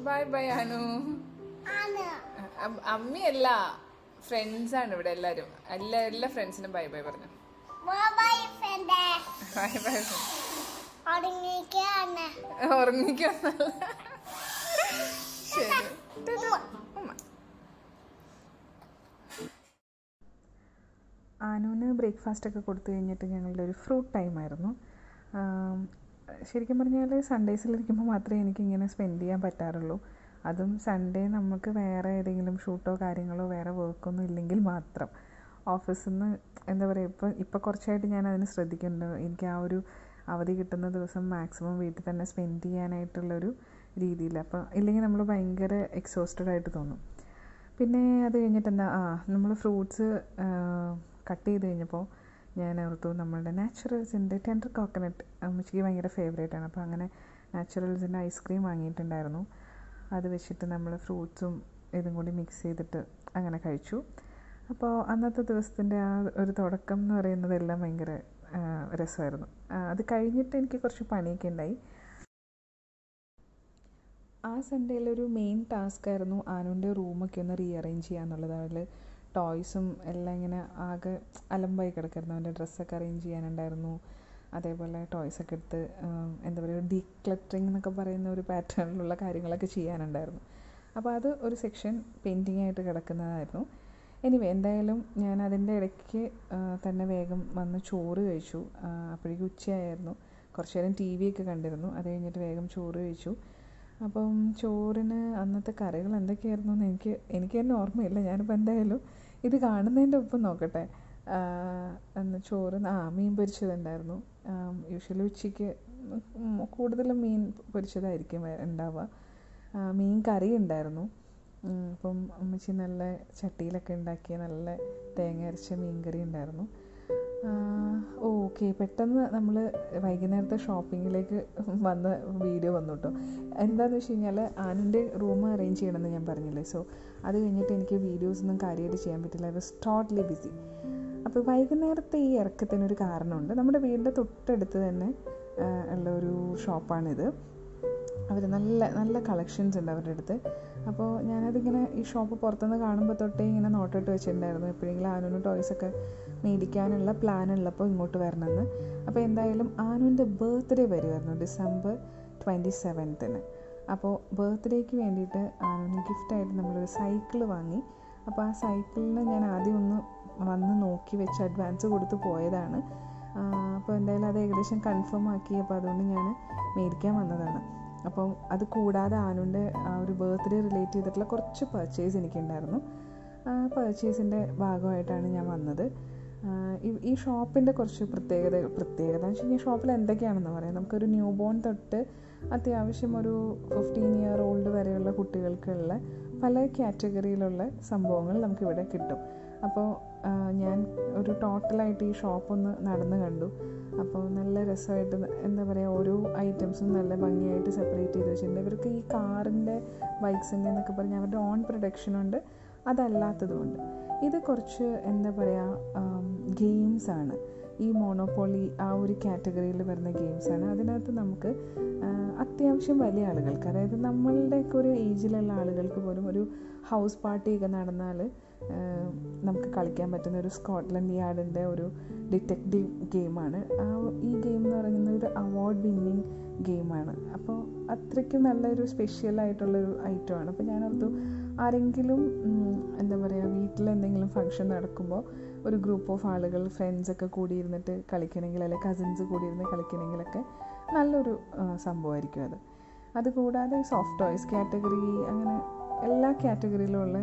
Bye bye Anu. അമ്മി അല്ല ഫ്രണ്ട്സ് ആണ് ഇവിടെ എല്ലാരും. എല്ലാ എല്ലാ ഫ്രണ്ട്സിനും ബൈ ബൈ പറഞ്ഞു. Bye bye. ഉറങ്ങിക്കോ ശരി. ഉമ്മ. ഉമ്മ. ആനുവിന് ബ്രേക്ക്ഫാസ്റ്റ് ഒക്കെ കൊടുത്തു കഴിഞ്ഞിട്ട് ഞങ്ങളുടെ ഒരു ഫ്രൂട്ട് ടൈം ആയിരുന്നു. ശരിക്കും പറഞ്ഞാൽ സൺഡേസിൽ ഇരിക്കുമ്പോൾ മാത്രമേ എനിക്ക് ഇങ്ങനെ സ്പെൻഡ് ചെയ്യാൻ പറ്റാറുള്ളൂ. അതും സൺഡേ നമുക്ക് വേറെ ഏതെങ്കിലും ഷൂട്ടോ കാര്യങ്ങളോ വേറെ വർക്കൊന്നും ഇല്ലെങ്കിൽ മാത്രം. ഓഫീസിൽ നിന്ന് എന്താ പറയുക ഇപ്പോൾ ഇപ്പോൾ കുറച്ചായിട്ട് ഞാൻ അതിന് ശ്രദ്ധിക്കുന്നുണ്ട്. എനിക്ക് ആ ഒരു അവധി കിട്ടുന്ന ദിവസം മാക്സിമം വീട്ടിൽ തന്നെ സ്പെൻഡ് ചെയ്യാനായിട്ടുള്ളൊരു രീതിയിൽ അപ്പോൾ ഇല്ലെങ്കിൽ നമ്മൾ ഭയങ്കര എക്സോസ്റ്റഡ് ആയിട്ട് തോന്നും. പിന്നെ അത് കഴിഞ്ഞിട്ട് എന്താ ആ നമ്മൾ ഫ്രൂട്ട്സ് കട്ട് ചെയ്ത് കഴിഞ്ഞപ്പോൾ ഞാൻ ഓർത്തു നമ്മളുടെ നാച്ചുറൽസിന്റെ ടെൻഡർ കോക്കനട്ട് അമ്മച്ചിക്ക് ഭയങ്കര ഫേവറേറ്റ് ആണ്. അപ്പോൾ അങ്ങനെ നാച്ചുറൽസിന്റെ ഐസ്ക്രീം വാങ്ങിയിട്ടുണ്ടായിരുന്നു. അത് വെച്ചിട്ട് നമ്മൾ ഫ്രൂട്ട്സും ഇതും കൂടി മിക്സ് ചെയ്തിട്ട് അങ്ങനെ കഴിച്ചു. അപ്പോൾ അന്നത്തെ ദിവസത്തിന്റെ ആ ഒരു തുടക്കം എന്ന് പറയുന്നത് എല്ലാം ഭയങ്കര രസമായിരുന്നു. അത് കഴിഞ്ഞിട്ട് എനിക്ക് കുറച്ച് പണിയൊക്കെ ഉണ്ടായി. ആ സൺഡേയിലൊരു മെയിൻ ടാസ്ക് ആയിരുന്നു ആനുവിന്റെ റൂമൊക്കെ ഒന്ന് റീഅറേഞ്ച് ചെയ്യുക എന്നുള്ളത്. അതിൽ ടോയ്സും എല്ലാം ഇങ്ങനെ ആകെ അലമ്പായി കിടക്കായിരുന്നു. അവന്റെ ഡ്രസ്സൊക്കെ അറേഞ്ച് ചെയ്യാനുണ്ടായിരുന്നു. അതേപോലെ ടോയ്സൊക്കെ എടുത്ത് എന്താ പറയുക ഡീ ക്ലറ്ററിങ് എന്നൊക്കെ പറയുന്ന ഒരു പാറ്റേണിലുള്ള കാര്യങ്ങളൊക്കെ ചെയ്യാനുണ്ടായിരുന്നു. അപ്പോൾ അത് ഒരു സെക്ഷൻ പെയിന്റിംഗ് ആയിട്ട് കിടക്കുന്നതായിരുന്നു. എനിവേ എന്തായാലും ഞാൻ അതിന്റെ ഇടയ്ക്ക് തന്നെ വേഗം വന്ന് ചോറ് കഴിച്ചു. അപ്പോഴേക്കും ഉച്ചയായിരുന്നു. കുറച്ച് നേരം ടി വി ഒക്കെ കണ്ടിരുന്നു. അത് കഴിഞ്ഞിട്ട് വേഗം ചോറ് കഴിച്ചു. അപ്പം ചോറിന് അന്നത്തെ കറികൾ എന്തൊക്കെയായിരുന്നു എന്ന് എനിക്ക് എനിക്ക് തന്നെ ഓർമ്മയില്ല. ഞാനിപ്പോൾ എന്തായാലും ഇത് കാണുന്നതിന്റെ ഒപ്പം നോക്കട്ടെ. അന്ന് ചോറ് ആ മീൻ പൊരിച്ചതുണ്ടായിരുന്നു. യൂഷ്വലി ഉച്ചയ്ക്ക് കൂടുതലും മീൻ പൊരിച്ചതായിരിക്കും ഉണ്ടാവുക. മീൻ കറി ഉണ്ടായിരുന്നു അപ്പം അമ്മച്ചി നല്ല ചട്ടിയിലൊക്കെ ഉണ്ടാക്കിയ നല്ല തേങ്ങ അരച്ച മീൻകറി ഉണ്ടായിരുന്നു. ഓക്കെ പെട്ടെന്ന് നമ്മൾ വൈകുന്നേരത്തെ ഷോപ്പിങ്ങിലേക്ക് വന്ന വീഡിയോ വന്നു കേട്ടോ എന്താണെന്ന് വെച്ച് കഴിഞ്ഞാൽ ആനിന്റെ റൂം അറേഞ്ച് ചെയ്യണമെന്ന് ഞാൻ പറഞ്ഞില്ലേ? സോ അത് കഴിഞ്ഞിട്ട് എനിക്ക് വീഡിയോസൊന്നും കാര്യമായിട്ട് ചെയ്യാൻ പറ്റില്ല. ഐ വാസ് ടോട്ടലി ബിസി അപ്പോൾ വൈകുന്നേരത്തെ ഈ ഇറക്കത്തിനൊരു കാരണമുണ്ട്. നമ്മുടെ വീടിന്റെ തൊട്ടടുത്ത് തന്നെ ഉള്ള ഒരു ഷോപ്പാണിത് അവർ നല്ല നല്ല കളക്ഷൻസ് ഉണ്ട് അവരുടെ അടുത്ത്. അപ്പോൾ ഞാനതിങ്ങനെ ഈ ഷോപ്പ് പുറത്തുനിന്ന് കാണുമ്പോൾ തൊട്ടേ ഇങ്ങനെ നോട്ടിട്ട് വെച്ചിട്ടുണ്ടായിരുന്നു. എപ്പോഴെങ്കിലും ആനുവിന് ടോയ്സൊക്കെ മേടിക്കാനുള്ള പ്ലാൻ ഉള്ളപ്പോൾ ഇങ്ങോട്ട് വരണമെന്ന്. അപ്പോൾ എന്തായാലും ആനുവിന്റെ ബർത്ത്ഡേ വരുമായിരുന്നു ഡിസംബർ ട്വന്റി സെവൻത്തിന് അപ്പോൾ ബർത്ത്ഡേക്ക് വേണ്ടിയിട്ട് ആനുവിന് ഗിഫ്റ്റായിട്ട് നമ്മളൊരു സൈക്കിൾ വാങ്ങി. അപ്പോൾ ആ സൈക്കിളിന് ഞാൻ ആദ്യം ഒന്ന് വന്ന് നോക്കി വെച്ച് അഡ്വാൻസ് കൊടുത്ത് പോയതാണ്. അപ്പോൾ എന്തായാലും അത് ഏകദേശം കൺഫേം ആക്കി. അപ്പോൾ അതുകൊണ്ട് ഞാൻ മേടിക്കാൻ വന്നതാണ്. അപ്പോൾ അത് കൂടാതെ ആനുവിന്റെ ആ ഒരു ബർത്ത്ഡേ റിലേറ്റ് ചെയ്തിട്ടുള്ള കുറച്ച് പർച്ചേസ് എനിക്കുണ്ടായിരുന്നു. ആ പർച്ചേസിന്റെ ഭാഗമായിട്ടാണ് ഞാൻ വന്നത്. ഈ- ഈ ഷോപ്പിന്റെ കുറച്ച് പ്രത്യേകത പ്രത്യേകത എന്ന് വെച്ച് കഴിഞ്ഞാൽ ഷോപ്പിൽ എന്തൊക്കെയാണെന്ന് പറയാം. നമുക്കൊരു ന്യൂ ബോൺ തൊട്ട് അത്യാവശ്യം ഒരു ഫിഫ്റ്റീൻ ഇയർ ഓൾഡ് വരെയുള്ള കുട്ടികൾക്കുള്ള പല കാറ്റഗറിയിലുള്ള സംഭവങ്ങൾ നമുക്കിവിടെ കിട്ടും. അപ്പോൾ ഞാൻ ഒരു ടോട്ടലായിട്ട് ഈ ഷോപ്പൊന്ന് നടന്ന് കണ്ടു. അപ്പോൾ നല്ല രസമായിട്ട് എന്താ പറയുക ഓരോ ഐറ്റംസും നല്ല ഭംഗിയായിട്ട് സെപ്പറേറ്റ് ചെയ്ത് വെച്ചിട്ടുണ്ട്. ഇവർക്ക് ഈ കാറിന്റെ ബൈക്സിന്റെ എന്നൊക്കെ പറഞ്ഞ് അവരുടെ ഓൺ പ്രൊഡക്ഷനുണ്ട് അതല്ലാത്തതുമുണ്ട് ഇത് കുറച്ച് എന്താ പറയുക ഗെയിംസ് ആണ് ഈ മോണോപോളി ആ ഒരു കാറ്റഗറിയിൽ വരുന്ന ഗെയിംസാണ്. അതിനകത്ത് നമുക്ക് അത്യാവശ്യം വലിയ ആളുകൾക്ക് അതായത് നമ്മളുടെയൊക്കെ ഒരു ഏജിലുള്ള ആളുകൾക്ക് പോലും ഒരു ഹൗസ് പാർട്ടിയൊക്കെ നടന്നാൽ നമുക്ക് കളിക്കാൻ പറ്റുന്ന ഒരു സ്കോട്ട്ലൻഡ് യാർഡിന്റെ ഒരു ഡിറ്റക്റ്റീവ് ഗെയിമാണ്. ആ ഈ ഗെയിം എന്ന് പറയുന്നത് ഒരു അവാർഡ് വിന്നിങ് ഗെയിമാണ്. അപ്പോൾ അത്രയ്ക്കും നല്ലൊരു സ്പെഷ്യൽ ആയിട്ടുള്ളൊരു ഐറ്റമാണ്. അപ്പോൾ ഞാൻ ഓർത്തു ആരെങ്കിലും എന്താ പറയുക വീട്ടിൽ എന്തെങ്കിലും ഫങ്ഷൻ നടക്കുമ്പോൾ ഒരു ഗ്രൂപ്പ് ഓഫ് ആളുകൾ ഫ്രണ്ട്സൊക്കെ കൂടിയിരുന്നിട്ട് കളിക്കണമെങ്കിൽ അല്ലെങ്കിൽ കസിൻസ് കൂടിയിരുന്ന് കളിക്കണമെങ്കിലൊക്കെ നല്ലൊരു സംഭവമായിരിക്കും അത്. അതുകൂടാതെ സോഫ്റ്റ് ടോയ്സ് കാറ്റഗറി അങ്ങനെ എല്ലാ കാറ്റഗറിയിലുള്ള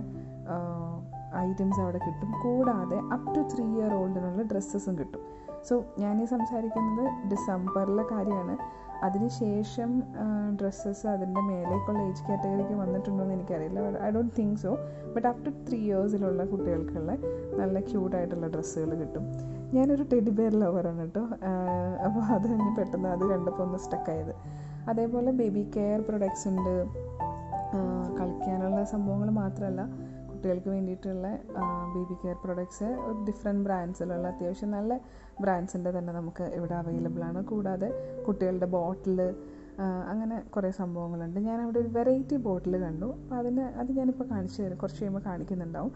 ഐറ്റംസ് അവിടെ കിട്ടും. കൂടാതെ അപ് ടു ത്രീ ഇയർ ഓൾഡിനുള്ള ഡ്രസ്സസും കിട്ടും. സോ ഞാനീ സംസാരിക്കുന്നത് ഡിസംബറിലെ കാര്യമാണ്. അതിനുശേഷം ഡ്രസ്സസ് അതിന്റെ മേലേക്കുള്ള ഏജ് കാറ്റഗറിക്ക് വന്നിട്ടുണ്ടോ എന്ന് എനിക്കറിയില്ല. I don't think so but after three ഇയേഴ്സിലുള്ള കുട്ടികൾക്കുള്ള നല്ല ക്യൂട്ടായിട്ടുള്ള ഡ്രസ്സുകൾ കിട്ടും. ഞാനൊരു ടെഡി ബെയർ ലവറാണ് കേട്ടോ അപ്പോൾ അത് കഴിഞ്ഞ് പെട്ടെന്ന് അത് കണ്ടപ്പോൾ ഒന്ന് സ്റ്റക്കായത് അതേപോലെ ബേബി കെയർ പ്രൊഡക്ട്സ് ഉണ്ട്. കളിക്കാനുള്ള സംഭവങ്ങൾ മാത്രമല്ല കുട്ടികൾക്ക് വേണ്ടിയിട്ടുള്ള ബേബി കെയർ പ്രൊഡക്ട്സ് ഡിഫറെന്റ് ബ്രാൻഡ്സിലുള്ള അത്യാവശ്യം നല്ല ബ്രാൻഡ്സിന്റെ തന്നെ നമുക്ക് ഇവിടെ അവൈലബിൾ ആണ്. കൂടാതെ കുട്ടികളുടെ ബോട്ടിൽ അങ്ങനെ കുറേ സംഭവങ്ങളുണ്ട്. ഞാൻ അവിടെ ഒരു വെറൈറ്റി ബോട്ടിൽ കണ്ടു. അപ്പോൾ അതിന് അത് ഞാനിപ്പോൾ കാണിച്ചു തരും. കുറച്ച് കഴിയുമ്പോൾ കാണിക്കുന്നുണ്ടാവും.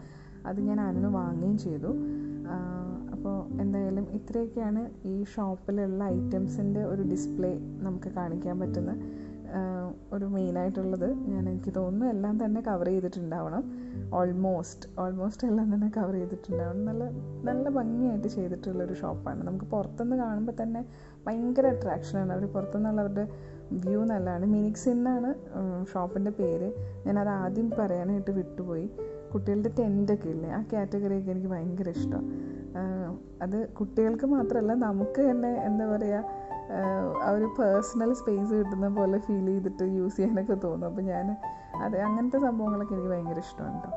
അത് ഞാൻ അതിന് വാങ്ങുകയും ചെയ്തു. അപ്പോൾ എന്തായാലും ഇത്രയൊക്കെയാണ് ഈ ഷോപ്പിലുള്ള ഐറ്റംസിന്റെ ഒരു ഡിസ്പ്ലേ നമുക്ക് കാണിക്കാൻ പറ്റുന്ന ഒരു മെയിനായിട്ടുള്ളത് ഞാൻ എനിക്ക് തോന്നുന്നു എല്ലാം തന്നെ കവർ ചെയ്തിട്ടുണ്ടാവണം. ഓൾമോസ്റ്റ് ഓൾമോസ്റ്റ് എല്ലാം തന്നെ കവർ ചെയ്തിട്ടുണ്ടാവണം. നല്ല നല്ല ഭംഗിയായിട്ട് ചെയ്തിട്ടുള്ളൊരു ഷോപ്പാണ് നമുക്ക് പുറത്തുനിന്ന് കാണുമ്പോൾ തന്നെ ഭയങ്കര അട്രാക്ഷനാണ് അവർ പുറത്തുനിന്നുള്ള അവരുടെ വ്യൂ നല്ലതാണ്. മിനിക്സ് എന്നാണ് ഷോപ്പിന്റെ പേര്. ഞാനത് ആദ്യം പറയാനായിട്ട് വിട്ടുപോയി. കുട്ടികളുടെ ടെന്റൊക്കെ ഇല്ലേ? ആ കാറ്റഗറിയൊക്കെ എനിക്ക് ഭയങ്കര ഇഷ്ടമാണ് അത് കുട്ടികൾക്ക് മാത്രമല്ല നമുക്ക് തന്നെ എന്താ പറയുക ഒരു പേഴ്സണൽ സ്പേസ് കിട്ടുന്ന പോലെ ഫീൽ ചെയ്തിട്ട് യൂസ് ചെയ്യാനൊക്കെ തോന്നും. അപ്പോൾ ഞാൻ അത് അങ്ങനത്തെ സംഭവങ്ങളൊക്കെ എനിക്ക് ഭയങ്കര ഇഷ്ടമാണ് കേട്ടോ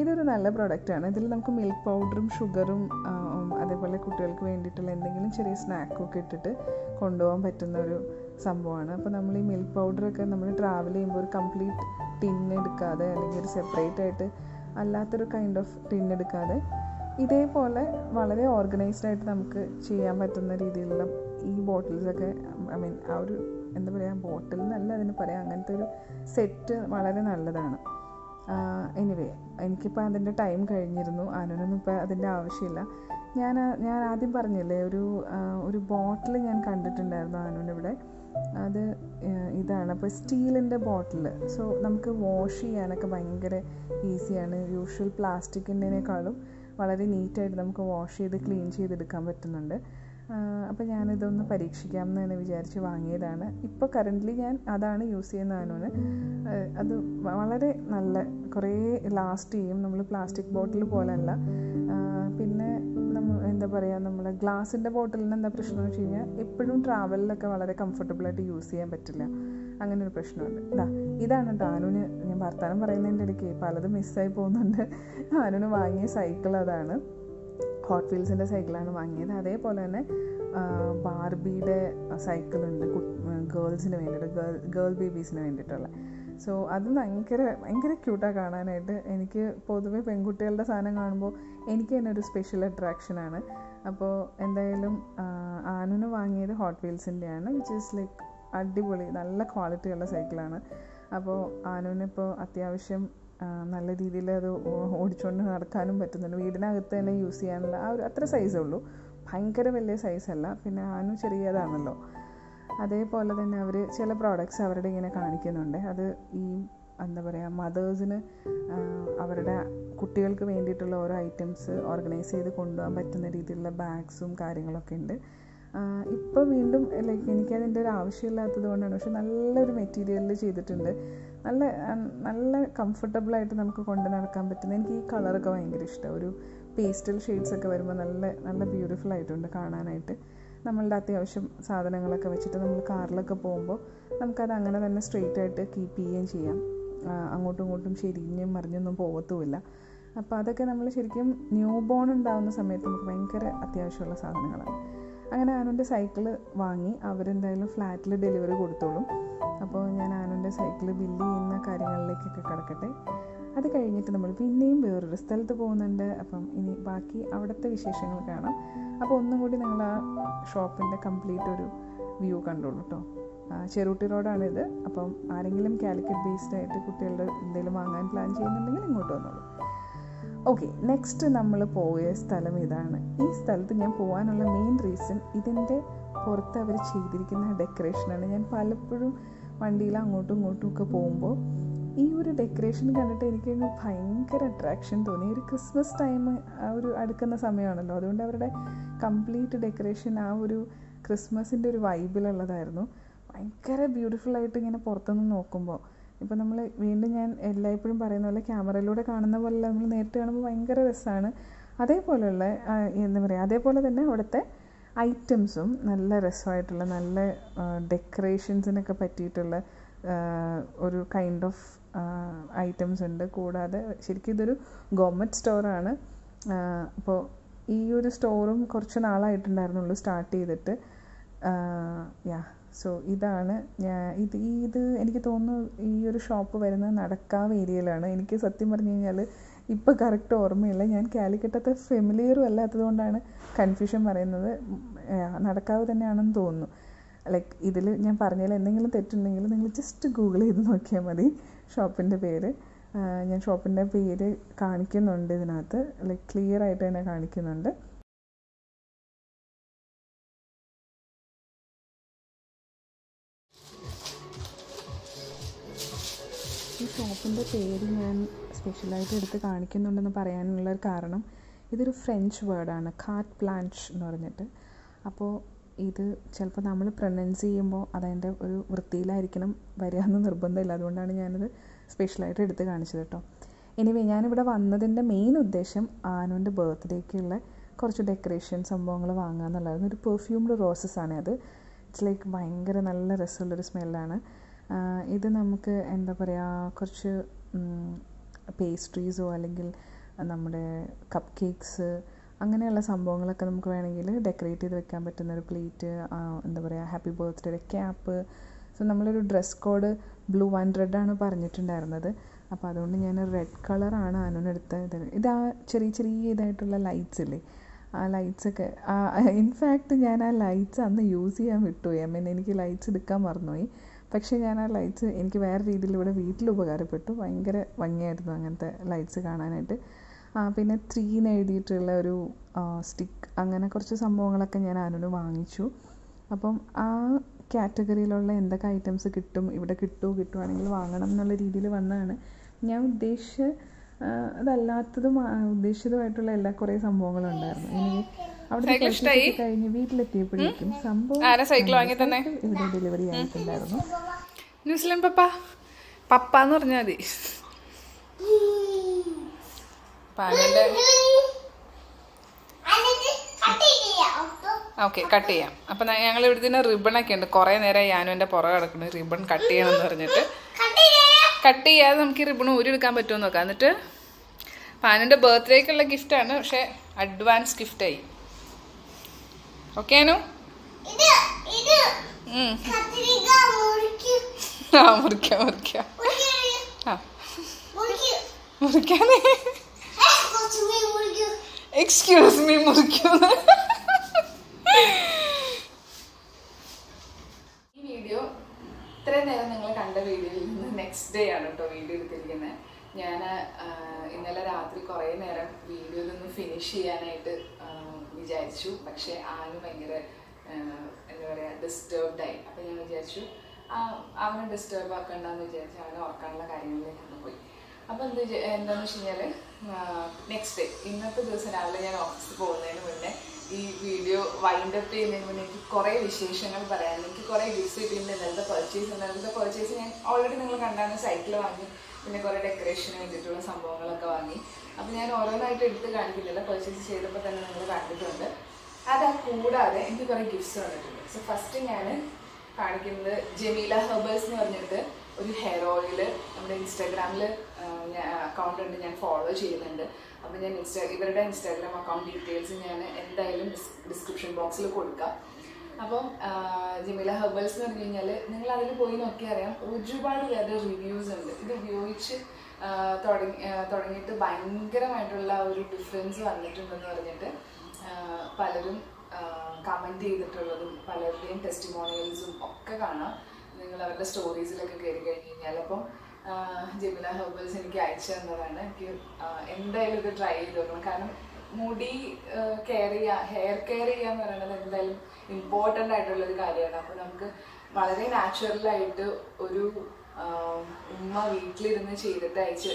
ഇതൊരു നല്ല പ്രൊഡക്റ്റാണ് ഇതിൽ നമുക്ക് മിൽക്ക് പൗഡറും ഷുഗറും അതേപോലെ കുട്ടികൾക്ക് വേണ്ടിയിട്ടുള്ള എന്തെങ്കിലും ചെറിയ സ്നാക്കൊക്കെ ഇട്ടിട്ട് കൊണ്ടുപോകാൻ പറ്റുന്ന ഒരു സംഭവമാണ്. അപ്പോൾ നമ്മൾ ഈ മിൽക്ക് പൗഡറൊക്കെ നമ്മൾ ട്രാവൽ ചെയ്യുമ്പോൾ ഒരു കംപ്ലീറ്റ് ടിൻ എടുക്കാതെ അല്ലെങ്കിൽ ഒരു സെപ്പറേറ്റ് ആയിട്ട് അല്ലാത്തൊരു കൈൻഡ് ഓഫ് ടിൻ എടുക്കാതെ ഇതേപോലെ വളരെ ഓർഗനൈസ്ഡ് ആയിട്ട് നമുക്ക് ചെയ്യാൻ പറ്റുന്ന രീതിയിലുള്ള ഈ ബോട്ടിൽസൊക്കെ ഐ മീൻ ആ ഒരു എന്താ പറയുക ബോട്ടിൽ എന്നല്ല അതിന് പറയാം അങ്ങനത്തെ ഒരു സെറ്റ് വളരെ നല്ലതാണ്. എനിവേ എനിക്കിപ്പോൾ അതിന്റെ ടൈം കഴിഞ്ഞിരുന്നു. ആനൊന്നും ഇപ്പോൾ അതിന്റെ ആവശ്യമില്ല. ഞാൻ ഞാൻ ആദ്യം പറഞ്ഞില്ലേ ഒരു ഒരു ബോട്ടിൽ ഞാൻ കണ്ടിട്ടുണ്ടായിരുന്നു ആനുവിനിവിടെ. അത് ഇതാണ്. അപ്പോൾ സ്റ്റീലിന്റെ ബോട്ടിൽ സോ നമുക്ക് വാഷ് ചെയ്യാനൊക്കെ ഭയങ്കര ഈസിയാണ്. യൂഷ്വൽ പ്ലാസ്റ്റിക്കിന്റെനേക്കാളും വളരെ നീറ്റായിട്ട് നമുക്ക് വാഷ് ചെയ്ത് ക്ലീൻ ചെയ്തെടുക്കാൻ പറ്റുന്നുണ്ട്. അപ്പോൾ ഞാനിതൊന്ന് പരീക്ഷിക്കാമെന്ന് തന്നെ വിചാരിച്ച് വാങ്ങിയതാണ്. ഇപ്പോൾ കറന്റ്ലി ഞാൻ അതാണ് യൂസ് ചെയ്യുന്ന ആനുവിന് അത് വളരെ നല്ല കുറേ ലാസ്റ്റ് ചെയ്യും. നമ്മൾ പ്ലാസ്റ്റിക് ബോട്ടിൽ പോലല്ല. പിന്നെ നമ്മൾ എന്താ പറയുക നമ്മൾ ഗ്ലാസിന്റെ ബോട്ടിലിന് എന്താ പ്രശ്നം എന്ന് വെച്ച് കഴിഞ്ഞാൽ എപ്പോഴും ട്രാവലിലൊക്കെ വളരെ കംഫർട്ടബിളായിട്ട് യൂസ് ചെയ്യാൻ പറ്റില്ല. അങ്ങനെ ഒരു പ്രശ്നമുണ്ട്. ഇതാ ഇതാണ് കേട്ടോ ആനുവിന് ഞാൻ വർത്താനം പറയുന്നതിന്റെ ഇടയ്ക്ക്. പലതും മിസ്സായി പോകുന്നുണ്ട്. ആനുവിന് വാങ്ങിയ സൈക്കിൾ അതാണ്. ഹോട്ട് വീൽസിന്റെ സൈക്കിളാണ് വാങ്ങിയത്. അതേപോലെ തന്നെ ബാർബിയുടെ സൈക്കിളുണ്ട് ഗേൾസിന് വേണ്ടിയിട്ട് ഗേൾ ഗേൾ ബേബീസിന് വേണ്ടിയിട്ടുള്ള. സോ അത് ഭയങ്കര ഭയങ്കര ക്യൂട്ടാണ് കാണാനായിട്ട് എനിക്ക് പൊതുവേ പെൺകുട്ടികളുടെ സാധനം കാണുമ്പോൾ എനിക്ക് തന്നെ ഒരു സ്പെഷ്യൽ അട്രാക്ഷനാണ് അപ്പോൾ എന്തായാലും ആനന് വാങ്ങിയത് ഹോട്ട് വീൽസിന്റെയാണ് വിച്ച് ഈസ് ലൈക്ക് അടിപൊളി നല്ല ക്വാളിറ്റിയുള്ള സൈക്കിളാണ് അപ്പോൾ ആനുവിനിപ്പോൾ അത്യാവശ്യം നല്ല രീതിയിൽ അത് ഓടിച്ചുകൊണ്ട് നടക്കാനും പറ്റുന്നുണ്ട്. വീടിനകത്ത് തന്നെ യൂസ് ചെയ്യാനുള്ള ആ ഒരു അത്ര സൈസേ ഉള്ളൂ. ഭയങ്കര വലിയ സൈസല്ല പിന്നെ ആനും ചെറിയതാണല്ലോ. അതേപോലെ തന്നെ അവർ ചില പ്രോഡക്റ്റ്സ് അവരുടെ ഇങ്ങനെ കാണിക്കുന്നുണ്ട്. അത് ഈ എന്താ പറയുക മദേഴ്സിന് അവരുടെ കുട്ടികൾക്ക് വേണ്ടിയിട്ടുള്ള ഓരോ ഐറ്റംസ് ഓർഗനൈസ് ചെയ്ത് കൊണ്ടുപോകാൻ പറ്റുന്ന രീതിയിലുള്ള ബാഗ്സും കാര്യങ്ങളൊക്കെ ഉണ്ട്. ഇപ്പോൾ വീണ്ടും ലൈക്ക് എനിക്കതിന്റെ ഒരു ആവശ്യമില്ലാത്തത് കൊണ്ടാണ്. പക്ഷെ നല്ലൊരു മെറ്റീരിയലിൽ ചെയ്തിട്ടുണ്ട്. നല്ല നല്ല കംഫർട്ടബിളായിട്ട് നമുക്ക് കൊണ്ട് നടക്കാൻ പറ്റുന്ന എനിക്ക് ഈ കളറൊക്കെ ഭയങ്കര ഇഷ്ടമാണ് ഒരു പേസ്റ്റൽ ഷെയ്ഡ്സ് ഒക്കെ വരുമ്പോൾ നല്ല നല്ല ബ്യൂട്ടിഫുൾ ആയിട്ടുണ്ട് കാണാനായിട്ട്. നമ്മളുടെ അത്യാവശ്യം സാധനങ്ങളൊക്കെ വെച്ചിട്ട് നമ്മൾ കാറിലൊക്കെ പോകുമ്പോൾ നമുക്കത് അങ്ങനെ തന്നെ സ്ട്രെയിറ്റ് ആയിട്ട് കീപ്പ് ചെയ്യുകയും ചെയ്യാം. അങ്ങോട്ടും ഇങ്ങോട്ടും ചെരിഞ്ഞും മറിഞ്ഞൊന്നും പോകത്തുമില്ല അപ്പോൾ അതൊക്കെ നമ്മൾ ശരിക്കും ന്യൂ ബോൺ ഉണ്ടാകുന്ന സമയത്ത് നമുക്ക് ഭയങ്കര അത്യാവശ്യമുള്ള സാധനങ്ങളാണ്. അങ്ങനെ ആനുന്റെ സൈക്കിൾ വാങ്ങി അവരെന്തായാലും ഫ്ലാറ്റിൽ ഡെലിവറി കൊടുത്തോളും. അപ്പോൾ ഞാൻ ആനുന്റെ സൈക്കിൾ ബില്ല് ചെയ്യുന്ന കാര്യങ്ങളിലേക്കൊക്കെ കിടക്കട്ടെ. അത് കഴിഞ്ഞിട്ട് നമ്മൾ പിന്നെയും വേറൊരു സ്ഥലത്ത് പോകുന്നുണ്ട്. അപ്പം ഇനി ബാക്കി അവിടുത്തെ വിശേഷങ്ങൾ കാണാം. അപ്പോൾ ഒന്നും കൂടി നിങ്ങൾ ആ ഷോപ്പിന്റെ കംപ്ലീറ്റ് ഒരു വ്യൂ കണ്ടോളൂ കേട്ടോ ചെറുട്ടി റോഡാണിത് അപ്പം ആരെങ്കിലും കാലിക്കറ്റ് ബേസ്ഡ് ആയിട്ട് കുട്ടികളുടെ എന്തെങ്കിലും വാങ്ങാൻ പ്ലാൻ ചെയ്യുന്നുണ്ടെങ്കിൽ ഇങ്ങോട്ട് വന്നോളൂ. ഓക്കെ നെക്സ്റ്റ് നമ്മൾ പോയ സ്ഥലം ഇതാണ്. ഈ സ്ഥലത്ത് ഞാൻ പോകാനുള്ള മെയിൻ റീസൺ ഇതിന്റെ പുറത്ത് അവർ ചെയ്തിരിക്കുന്ന ഡെക്കറേഷനാണ് ഞാൻ പലപ്പോഴും വണ്ടിയിൽ അങ്ങോട്ടും ഇങ്ങോട്ടും ഒക്കെ പോകുമ്പോൾ ഈ ഒരു ഡെക്കറേഷൻ കണ്ടിട്ട് എനിക്ക് ഭയങ്കര അട്രാക്ഷൻ തോന്നി. ഒരു ക്രിസ്മസ് ടൈം ആ ഒരു അടുക്കുന്ന സമയമാണല്ലോ. അതുകൊണ്ട് അവരുടെ കംപ്ലീറ്റ് ഡെക്കറേഷൻ ആ ഒരു ക്രിസ്മസിന്റെ ഒരു വൈബിലുള്ളതായിരുന്നു ഭയങ്കര ബ്യൂട്ടിഫുള്ളായിട്ട് ഇങ്ങനെ പുറത്തുനിന്ന് നോക്കുമ്പോൾ ഇപ്പോൾ നമ്മൾ വീണ്ടും ഞാൻ എല്ലായ്പ്പോഴും പറയുന്ന പോലെ ക്യാമറയിലൂടെ കാണുന്ന പോലെ നമ്മൾ നേരിട്ട് കാണുമ്പോൾ ഭയങ്കര രസമാണ് അതേപോലെയുള്ള എന്താ പറയുക അതേപോലെ തന്നെ അവിടുത്തെ ഐറ്റംസും നല്ല രസമായിട്ടുള്ള നല്ല ഡെക്കറേഷൻസിനൊക്കെ പറ്റിയിട്ടുള്ള ഒരു കൈൻഡ് ഓഫ് ഐറ്റംസ് ഉണ്ട്. കൂടാതെ ശരിക്കും ഇതൊരു ഗവൺമെന്റ് സ്റ്റോറാണ്. അപ്പോൾ ഈ ഒരു സ്റ്റോറും കുറച്ച് നാളായിട്ടുണ്ടായിരുന്നുള്ളൂ സ്റ്റാർട്ട് ചെയ്തിട്ട്. യാ സോ ഇതാണ് ഇത് ഈ ഇത് എനിക്ക് തോന്നുന്നു ഈ ഒരു ഷോപ്പ് വരുന്നത് നടക്കാവ് ഏരിയയിലാണ് എനിക്ക് സത്യം പറഞ്ഞു കഴിഞ്ഞാൽ ഇപ്പോൾ കറക്റ്റ് ഓർമ്മയില്ല. ഞാൻ കാലിക്കറ്റത്തെ ഫെമിലിയറും അല്ലാത്തത് കൊണ്ടാണ് കൺഫ്യൂഷൻ പറയുന്നത്. നടക്കാവ് തന്നെയാണെന്ന് തോന്നുന്നു. ലൈക്ക് ഇതിൽ ഞാൻ പറഞ്ഞതിൽ എന്തെങ്കിലും തെറ്റുണ്ടെങ്കിൽ നിങ്ങൾ ജസ്റ്റ് ഗൂഗിൾ ചെയ്ത് നോക്കിയാൽ മതി ഷോപ്പിന്റെ പേര്. ഞാൻ ഷോപ്പിന്റെ പേര് കാണിക്കുന്നുണ്ട് ഇതിനകത്ത്. ലൈക്ക് ക്ലിയർ ആയിട്ട് തന്നെ കാണിക്കുന്നുണ്ട്. ഷോപ്പിന്റെ പേര് ഞാൻ സ്പെഷ്യലായിട്ട് എടുത്ത് കാണിക്കുന്നുണ്ടെന്ന് പറയാനുള്ള ഒരു കാരണം ഇതൊരു ഫ്രഞ്ച് വേർഡാണ് കാറ്റ് പ്ലാൻഷ് എന്ന് പറഞ്ഞിട്ട്. അപ്പോൾ ഇത് ചിലപ്പോൾ നമ്മൾ പ്രൊനൗൺസ് ചെയ്യുമ്പോൾ അതതിന്റെ ഒരു വൃത്തിയിലായിരിക്കണം വരിക എന്ന് നിർബന്ധമില്ല. അതുകൊണ്ടാണ് ഞാനത് സ്പെഷ്യലായിട്ട് എടുത്ത് കാണിച്ചത് കേട്ടോ. എനിവേ ഞാനിവിടെ വന്നതിന്റെ മെയിൻ ഉദ്ദേശം ആനുവിന്റെ ബർത്ത്ഡേക്കുള്ള കുറച്ച് ഡെക്കറേഷൻ സംഭവങ്ങൾ വാങ്ങുക എന്നുള്ളതായിരുന്നു. ഒരു പെർഫ്യൂംഡ് റോസസ് ആണ് അത്. ഇറ്റ്സ് ലൈക്ക് ഭയങ്കര നല്ല രസമുള്ളൊരു സ്മെല്ലാണ് ഇത് നമുക്ക് എന്താ പറയുക കുറച്ച് പേസ്ട്രീസോ അല്ലെങ്കിൽ നമ്മുടെ കപ്പ് കേക്ക്സ് അങ്ങനെയുള്ള സംഭവങ്ങളൊക്കെ നമുക്ക് വേണമെങ്കിൽ ഡെക്കറേറ്റ് ചെയ്ത് വെക്കാൻ പറ്റുന്ന ഒരു പ്ലേറ്റ് എന്താ പറയുക ഹാപ്പി ബർത്ത്ഡേ ക്യാപ്പ് സോ നമ്മളൊരു dress code blue and red ആണ് പറഞ്ഞിട്ടുണ്ടായിരുന്നത്. അപ്പോൾ അതുകൊണ്ട് ഞാൻ റെഡ് കളറാണ് അനുനെടുത്ത ഇത് ഇത് ആ ചെറിയ ചെറിയ ഇതായിട്ടുള്ള ലൈറ്റ്സ് ഇല്ലേ? ആ ലൈറ്റ്സൊക്കെ ഇൻഫാക്റ്റ് ഞാൻ ആ ലൈറ്റ്സ് അന്ന് യൂസ് ചെയ്യാൻ വിട്ടുപോയി ഐ മീൻ എനിക്ക് ലൈറ്റ്സ് എടുക്കാൻ മറന്നുപോയി. പക്ഷേ ഞാൻ ആ ലൈറ്റ്സ് എനിക്ക് വേറെ രീതിയിൽ ഇവിടെ വീട്ടിൽ ഉപകാരപ്പെട്ടു. ഭയങ്കര ഭംഗിയായിരുന്നു അങ്ങനത്തെ ലൈറ്റ്സ് കാണാനായിട്ട്. പിന്നെ ത്രീന്ന് എഴുതിയിട്ടുള്ള ഒരു സ്റ്റിക്ക് അങ്ങനെ കുറച്ച് സംഭവങ്ങളൊക്കെ ഞാൻ അനുവിന് വാങ്ങിച്ചു. അപ്പം ആ കാറ്റഗറിയിലുള്ള എന്തൊക്കെ ഐറ്റംസ് കിട്ടും ഇവിടെ കിട്ടുമോ കിട്ടുവാണെങ്കിൽ വാങ്ങണം എന്നുള്ള രീതിയിൽ വന്നതാണ്. ഞാൻ ഉദ്ദേശിച്ച അതല്ലാത്തതും ഉദ്ദേശിച്ചതുമായിട്ടുള്ള എല്ലാ കുറേ സംഭവങ്ങളും ഉണ്ടായിരുന്നു ഇനി അവിടെ കഴിഞ്ഞ് വീട്ടിലെത്തിയപ്പോഴേക്കും സംഭവം സൈക്കിൾ വാങ്ങി തന്നെ? ഇവിടെ ഡെലിവറി ആയിട്ടുണ്ടായിരുന്നു. ന്യൂസിലൻഡ് പപ്പ? പപ്പ എന്ന് പറഞ്ഞാൽ മതി പാനന്റെ ഓക്കെ കട്ട് ചെയ്യാം. അപ്പം ഞങ്ങൾ ഇവിടെ തന്നെ ഒക്കെ ഉണ്ട്. കുറേ നേരം ഞാനും എന്റെ പുറകെ കിടക്കുന്നു റിബൺ കട്ട് ചെയ്യണം എന്ന് പറഞ്ഞിട്ട്. കട്ട് ചെയ്യാം കട്ട് ചെയ്യാതെ നമുക്ക് ഈ റിബൺ ഊരിയെടുക്കാൻ പറ്റുമോ നോക്കാം. എന്നിട്ട് പാനന്റെ ബർത്ത്ഡേക്കുള്ള ഗിഫ്റ്റാണ് പക്ഷേ അഡ്വാൻസ് ഗിഫ്റ്റായി ഓക്കെ ആനു ഇത് ഇത് ഉം. ആ മുറിക്കാം മുറിക്കാം. ആ. മുറിക്ക്. മുറിക്കാനേ? എക്സ്ക്യൂസ് മീ മുറിക്കുന്നു. ഈ വീഡിയോ നെക്സ്റ്റ് ഡേ ആണ് കേട്ടോ വീഡിയോ എടുത്തിരിക്കുന്നത് ഞാൻ ഇന്നലെ രാത്രി കുറേ നേരം വീഡിയോ നിന്ന് ഫിനിഷ് ചെയ്യാനായിട്ട് വിചാരിച്ചു. പക്ഷേ ആൾ ഭയങ്കര എന്താ പറയുക ഡിസ്റ്റർബ്ഡ് ആയി. അപ്പം ഞാൻ വിചാരിച്ചു അവനെ ഡിസ്റ്റർബ് ആക്കണ്ടെന്ന് വിചാരിച്ചു അവനെ ഓർക്കാനുള്ള കാര്യങ്ങളിലേക്ക് ഒന്ന് പോയി. അപ്പം എന്ത് എന്താണെന്ന് വെച്ച് കഴിഞ്ഞാൽ നെക്സ്റ്റ് ഡേ ഇന്നത്തെ ദിവസം രാവിലെ ഞാൻ ഓഫീസിൽ പോകുന്നതിന് മുന്നേ ഈ വീഡിയോ വൈൻഡ് അപ്പ് ചെയ്യുന്നതിന് മുന്നേ എനിക്ക് കുറേ വിശേഷങ്ങൾ പറയാൻ എനിക്ക് കുറേ ഗിഫ്റ്റ്സ് കിട്ടിയിട്ടുണ്ട്. ഇന്നലത്തെ പർച്ചേസ് ഇന്നലത്തെ പർച്ചേസ് ഞാൻ ഓൾറെഡി നിങ്ങൾ കണ്ടാണ് സൈറ്റിൽ വാങ്ങി. പിന്നെ കുറേ ഡെക്കറേഷന് വേണ്ടിയിട്ടുള്ള സംഭവങ്ങളൊക്കെ വാങ്ങി. അപ്പം ഞാൻ ഓരോന്നായിട്ട് എടുത്ത് കാണിക്കുന്നില്ല പർച്ചേസ് ചെയ്തപ്പോൾ തന്നെ നിങ്ങൾ കണ്ടിട്ടുണ്ട്. അത് കൂടാതെ എനിക്ക് കുറേ ഗിഫ്റ്റ്സ് വന്നിട്ടുണ്ട്. സോ ഫസ്റ്റ് ഞാൻ കാണിക്കുന്നത് ജമീല ഹെർബേഴ്സ് എന്ന് പറഞ്ഞിട്ട് ഒരു ഹെയർ ഓയിൽ നമ്മുടെ ഇൻസ്റ്റാഗ്രാമിൽ അക്കൗണ്ട് ഉണ്ട്. ഞാൻ ഫോളോ ചെയ്യുന്നുണ്ട്. അപ്പോൾ ഞാൻ ഇൻസ്റ്റാ ഇവരുടെ ഇൻസ്റ്റാഗ്രാം അക്കൗണ്ട് ഡീറ്റെയിൽസ് ഞാൻ എന്തായാലും ഡിസ്ക്രിപ്ഷൻ ബോക്സിൽ കൊടുക്കാം. അപ്പം ജമീല ഹെർബൽസ് എന്ന് പറഞ്ഞു കഴിഞ്ഞാൽ നിങ്ങൾ അതിൽ പോയി നോക്കിയാൽ അറിയാം ഒരുപാട് പേരുടെ റിവ്യൂസ് ഉണ്ട്. ഇത് ഉപയോഗിച്ച് തുടങ്ങി തുടങ്ങിയിട്ട് ഭയങ്കരമായിട്ടുള്ള ഒരു ഡിഫറൻസ് വന്നിട്ടുണ്ടെന്ന് പറഞ്ഞിട്ട് പലരും കമന്റ് ചെയ്തിട്ടുള്ളതും പലരുടെയും ടെസ്റ്റിമോണിയൽസും ഒക്കെ കാണാം. നിങ്ങൾ അവരുടെ സ്റ്റോറീസിലൊക്കെ കയറി കഴിഞ്ഞ് കഴിഞ്ഞാൽ. അപ്പം ജമീല ഹെർബൽസ് എനിക്ക് അയച്ചു തന്നതാണ്. എനിക്ക് എന്തായാലും ഇത് ട്രൈ ചെയ്ത് നോക്കണം. കാരണം മുടി കെയർ ചെയ്യുക ഹെയർ കെയർ ചെയ്യുക എന്ന് പറയുന്നത് എന്തായാലും ഇമ്പോർട്ടന്റ് ആയിട്ടുള്ള ഒരു കാര്യമാണ്. അപ്പോൾ നമുക്ക് വളരെ നാച്ചുറലായിട്ട് ഒരു ഉമ്മ വീട്ടിലിരുന്ന് ചെയ്തിട്ട് അയച്ച്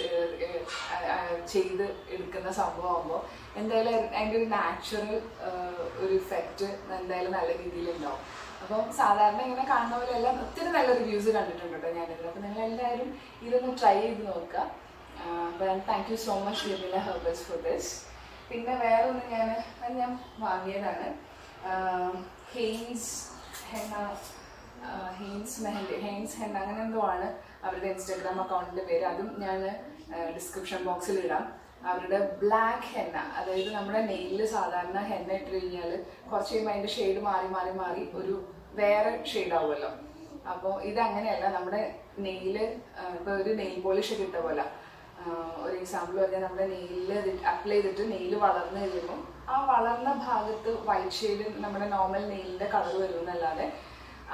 ചെയ്ത് എടുക്കുന്ന സംഭവമാകുമ്പോൾ എന്തായാലും അതിന്റെ ഒരു നാച്ചുറൽ ഒരു ഇഫക്റ്റ് എന്തായാലും നല്ല രീതിയിലുണ്ടാവും. അപ്പം സാധാരണ ഇങ്ങനെ കാണുന്ന പോലെ എല്ലാം ഒത്തിരി നല്ല റിവ്യൂസ് കണ്ടിട്ടുണ്ട് കേട്ടോ ഞാനിത് അപ്പം നിങ്ങൾ എല്ലാവരും ഇതൊന്ന് ട്രൈ ചെയ്ത് നോക്കുക. താങ്ക് യു സോ മച്ച് ലിമില ഹെർബൽസ് ഫോർ ദിസ് പിന്നെ വേറെ ഒന്ന് ഞാൻ അത് ഞാൻ വാങ്ങിയതാണ്. Heinz henna Heinz mehndi Heinz henna അങ്ങനെ എന്തോ ആണ് അവരുടെ ഇൻസ്റ്റാഗ്രാം അക്കൗണ്ടിന്റെ പേര്. അതും ഞാൻ ഡിസ്ക്രിപ്ഷൻ ബോക്സിൽ ഇടാം. അവരുടെ ബ്ലാക്ക് ഹെന്ന അതായത് നമ്മുടെ നെയിലിൽ സാധാരണ ഹെന്ന ഇട്ട് കഴിഞ്ഞാൽ കുറച്ച് കഴിയുമ്പോൾ അതിന്റെ ഷെയ്ഡ് മാറി മാറി മാറി ഒരു വേറെ ഷെയ്ഡ് ആവുമല്ലോ. അപ്പോൾ ഇതങ്ങനെയല്ല നമ്മുടെ നെയിൽ ഇപ്പോൾ ഒരു നെയിൽ പോളിഷ് ഒക്കെ പോലെ. ഒരു എക്സാമ്പിൾ പറഞ്ഞാൽ നമ്മുടെ നെയിലിൽ അപ്ലൈ ചെയ്തിട്ട് നെയിൽ വളർന്നു കഴിയുമ്പോൾ ആ വളർന്ന ഭാഗത്ത് വൈറ്റ് ഷെയ്ഡ് നമ്മുടെ നോർമൽ നെയിലിന്റെ കളർ വരുമെന്നല്ലാതെ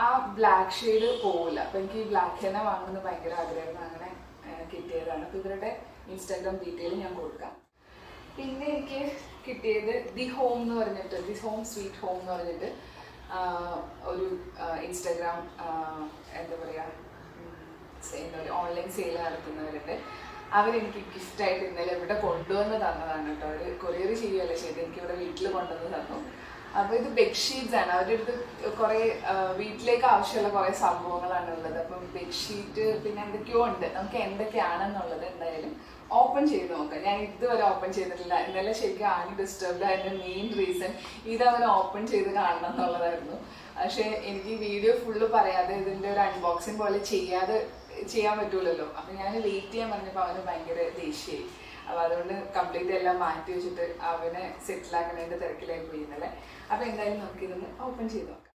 ആ ബ്ലാക്ക് ഷെയ്ഡ് പോവില്ല. അപ്പം എനിക്ക് ഈ ബ്ലാക്ക് തന്നെ വാങ്ങുന്നത് ഭയങ്കര ആഗ്രഹമായിരുന്നു. അങ്ങനെ കിട്ടിയതാണ്. അപ്പോൾ ഇവരുടെ ഇൻസ്റ്റാഗ്രാം ഡീറ്റെയിൽ ഞാൻ കൊടുക്കാം. പിന്നെ എനിക്ക് കിട്ടിയത് ദി ഹോം എന്ന് പറഞ്ഞിട്ട് ദി ഹോം സ്വീറ്റ് ഹോം എന്ന് പറഞ്ഞിട്ട് ഒരു ഇൻസ്റ്റാഗ്രാം എന്താ പറയുക എന്താ പറയുക ഓൺലൈൻ സെയിൽ നടത്തുന്നവരുണ്ട്. അവരെനിക്ക് ഗിഫ്റ്റായിട്ട് ഇന്നലെ ഇവിടെ കൊണ്ടുവന്ന് തന്നതാണ് കേട്ടോ. അവർ കൊറിയർ ചെയ്യുകയല്ല ചെയ്ത് എനിക്ക് ഇവിടെ വീട്ടിൽ കൊണ്ടുവന്ന് തന്നു. അപ്പോൾ ഇത് ബെഡ്ഷീറ്റ്സ് ആണ്. അവരുടെ അടുത്ത് കുറേ വീട്ടിലേക്ക് ആവശ്യമുള്ള കുറേ സംഭവങ്ങളാണ് ഉള്ളത്. അപ്പം ബെഡ്ഷീറ്റ് പിന്നെ എന്തൊക്കെയോ ഉണ്ട്. നമുക്ക് എന്തൊക്കെയാണെന്നുള്ളത് എന്തായാലും ഓപ്പൺ ചെയ്ത് നോക്കാം. ഞാൻ ഇതുവരെ ഓപ്പൺ ചെയ്തിട്ടില്ല. ഇന്നലെ ശരിക്കും ആണി ഡിസ്റ്റർബ്ഡ് ആയതിന്റെ മെയിൻ റീസൺ ഇത് അവൻ ഓപ്പൺ ചെയ്ത് കാണണം എന്നുള്ളതായിരുന്നു. പക്ഷേ എനിക്ക് വീഡിയോ ഫുള്ള് പറയാതെ ഇതിന്റെ ഒരു അൺബോക്സിങ് പോലെ ചെയ്യാതെ ചെയ്യാൻ പറ്റൂലല്ലോ. അപ്പം ഞാൻ ലേറ്റ് ചെയ്യാൻ പറഞ്ഞപ്പോൾ അവന് ഭയങ്കര ദേഷ്യമായി അപ്പോൾ അതുകൊണ്ട് കംപ്ലീറ്റ് എല്ലാം മാറ്റി വെച്ചിട്ട് അവനെ സെറ്റിലാക്കണതിന്റെ തിരക്കിലായി പോയി ഇന്നലെ. അപ്പോൾ എന്തായാലും നമുക്കിതൊന്ന് ഓപ്പൺ ചെയ്ത് നോക്കാം.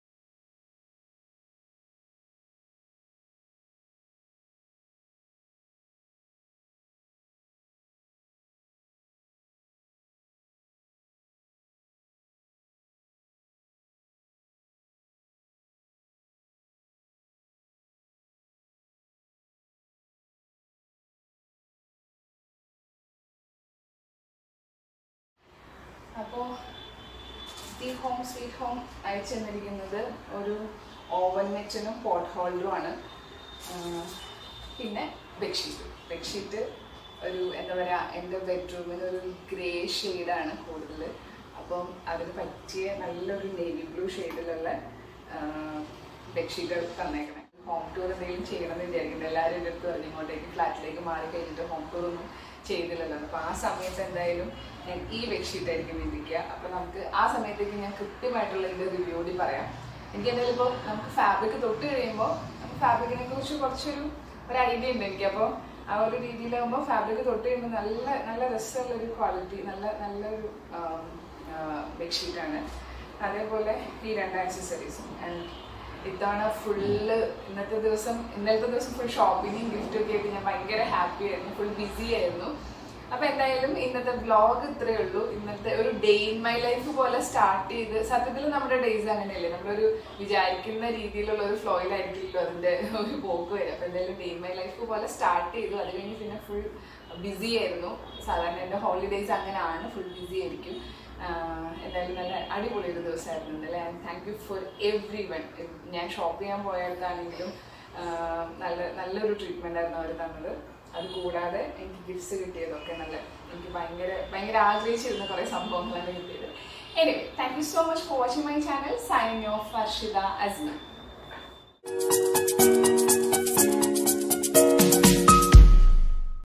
ദി ഹോം സ്വീറ്റ് ഹോം അയച്ചു തന്നിരിക്കുന്നത് ഒരു ഓവൻ മെച്ചനും പോട്ട് ഹോൾഡറുമാണ് പിന്നെ ബെഡ്ഷീറ്റ് ബെഡ്ഷീറ്റ് ഒരു എന്താ പറയുക എന്റെ ബെഡ്റൂമിൽ ഒരു ഗ്രേ ഷെയ്ഡാണ് കൂടുതൽ അപ്പം അതിന് പറ്റിയ നല്ലൊരു നേവി ബ്ലൂ ഷെയ്ഡിലുള്ള ബെഡ്ഷീറ്റ് തന്നേക്കണേ. ഹോം ടൂർ എന്തെങ്കിലും ചെയ്യണമെന്ന് വിചാരിക്കുന്നത് എല്ലാവരും എന്റെ അടുത്ത് പറഞ്ഞു ഇങ്ങോട്ടേക്ക് ഫ്ലാറ്റിലേക്ക് മാറി കഴിഞ്ഞിട്ട് ഹോം ടൂർ ഒന്നും ചെയ്തില്ലല്ലോ. അപ്പോൾ ആ സമയത്ത് എന്തായാലും ഞാൻ ഈ ബെഡ്ഷീറ്റ് ആയിരിക്കും ചിന്തിക്കുക അപ്പോൾ നമുക്ക് ആ സമയത്തേക്ക് ഞാൻ കൃത്യമായിട്ടുള്ള എന്റെ റിവ്യൂ കൂടി പറയാം. എനിക്ക് എന്തായാലും ഇപ്പോൾ നമുക്ക് ഫാബ്രിക് തൊട്ട് കഴിയുമ്പോൾ നമുക്ക് ഫാബ്രിക്കിനെ കുറിച്ച് കുറച്ചൊരു ഒരു ഐഡിയ ഉണ്ട് എനിക്ക്. അപ്പോൾ ആ ഒരു രീതിയിലാകുമ്പോൾ ഫാബ്രിക് തൊട്ട് കഴിയുമ്പോൾ നല്ല നല്ല രസമുള്ളൊരു ക്വാളിറ്റി നല്ല നല്ലൊരു ബെഡ്ഷീറ്റാണ് അതേപോലെ ഈ രണ്ട് ആക്സസറീസും ആൻഡ് ഇത്തവണ ഫുള്ള് ഇന്നത്തെ ദിവസം ഇന്നലത്തെ ദിവസം ഫുൾ ഷോപ്പിങ്ങും ഗിഫ്റ്റും ഒക്കെ ആയിട്ട് ഞാൻ ഭയങ്കര ഹാപ്പി ആയിരുന്നു ഫുൾ ബിസി ആയിരുന്നു. അപ്പൊ എന്തായാലും ഇന്നത്തെ വ്ലോഗ് ഇത്രയേ ഉള്ളൂ. ഇന്നത്തെ ഒരു ഡേ ഇൻ മൈ ലൈഫ് പോലെ സ്റ്റാർട്ട് ചെയ്ത് സത്യത്തിൽ നമ്മുടെ ഡേയ്സ് അങ്ങനെയല്ലേ. നമ്മളൊരു വിചാരിക്കുന്ന രീതിയിലുള്ള ഒരു ഫ്ലോയിലായിരിക്കില്ലല്ലോ അതിന്റെ ഒരു പോക്ക് വരും അപ്പൊ എന്തായാലും ഡേ ഇൻ മൈ ലൈഫ് പോലെ സ്റ്റാർട്ട് ചെയ്തു. അത് കഴിഞ്ഞ് പിന്നെ ഫുൾ ബിസി ആയിരുന്നു. സാധാരണ എന്റെ ഹോളിഡേയ്സ് അങ്ങനെയാണ്. ഫുൾ ബിസി ആയിരിക്കും. എന്തായാലും നല്ല അടിപൊളി ഒരു ദിവസമായിരുന്നു അല്ലേ? And thank you for everyone ഞാൻ ഷോപ്പ് ചെയ്യാൻ പോയടുത്താണെങ്കിലും നല്ല നല്ലൊരു ട്രീറ്റ്മെന്റ് ആയിരുന്നു അവർ തന്നത്. അത് കൂടാതെ എനിക്ക് ഗിഫ്റ്റ്സ് കിട്ടിയതൊക്കെ നല്ല എനിക്ക് ഭയങ്കര ഭയങ്കര ആഗ്രഹിച്ചിരുന്ന കുറേ സംഭവങ്ങളാണ് കിട്ടിയത്. Anyway thank you so much for watching my channel signing off Harshitha Asna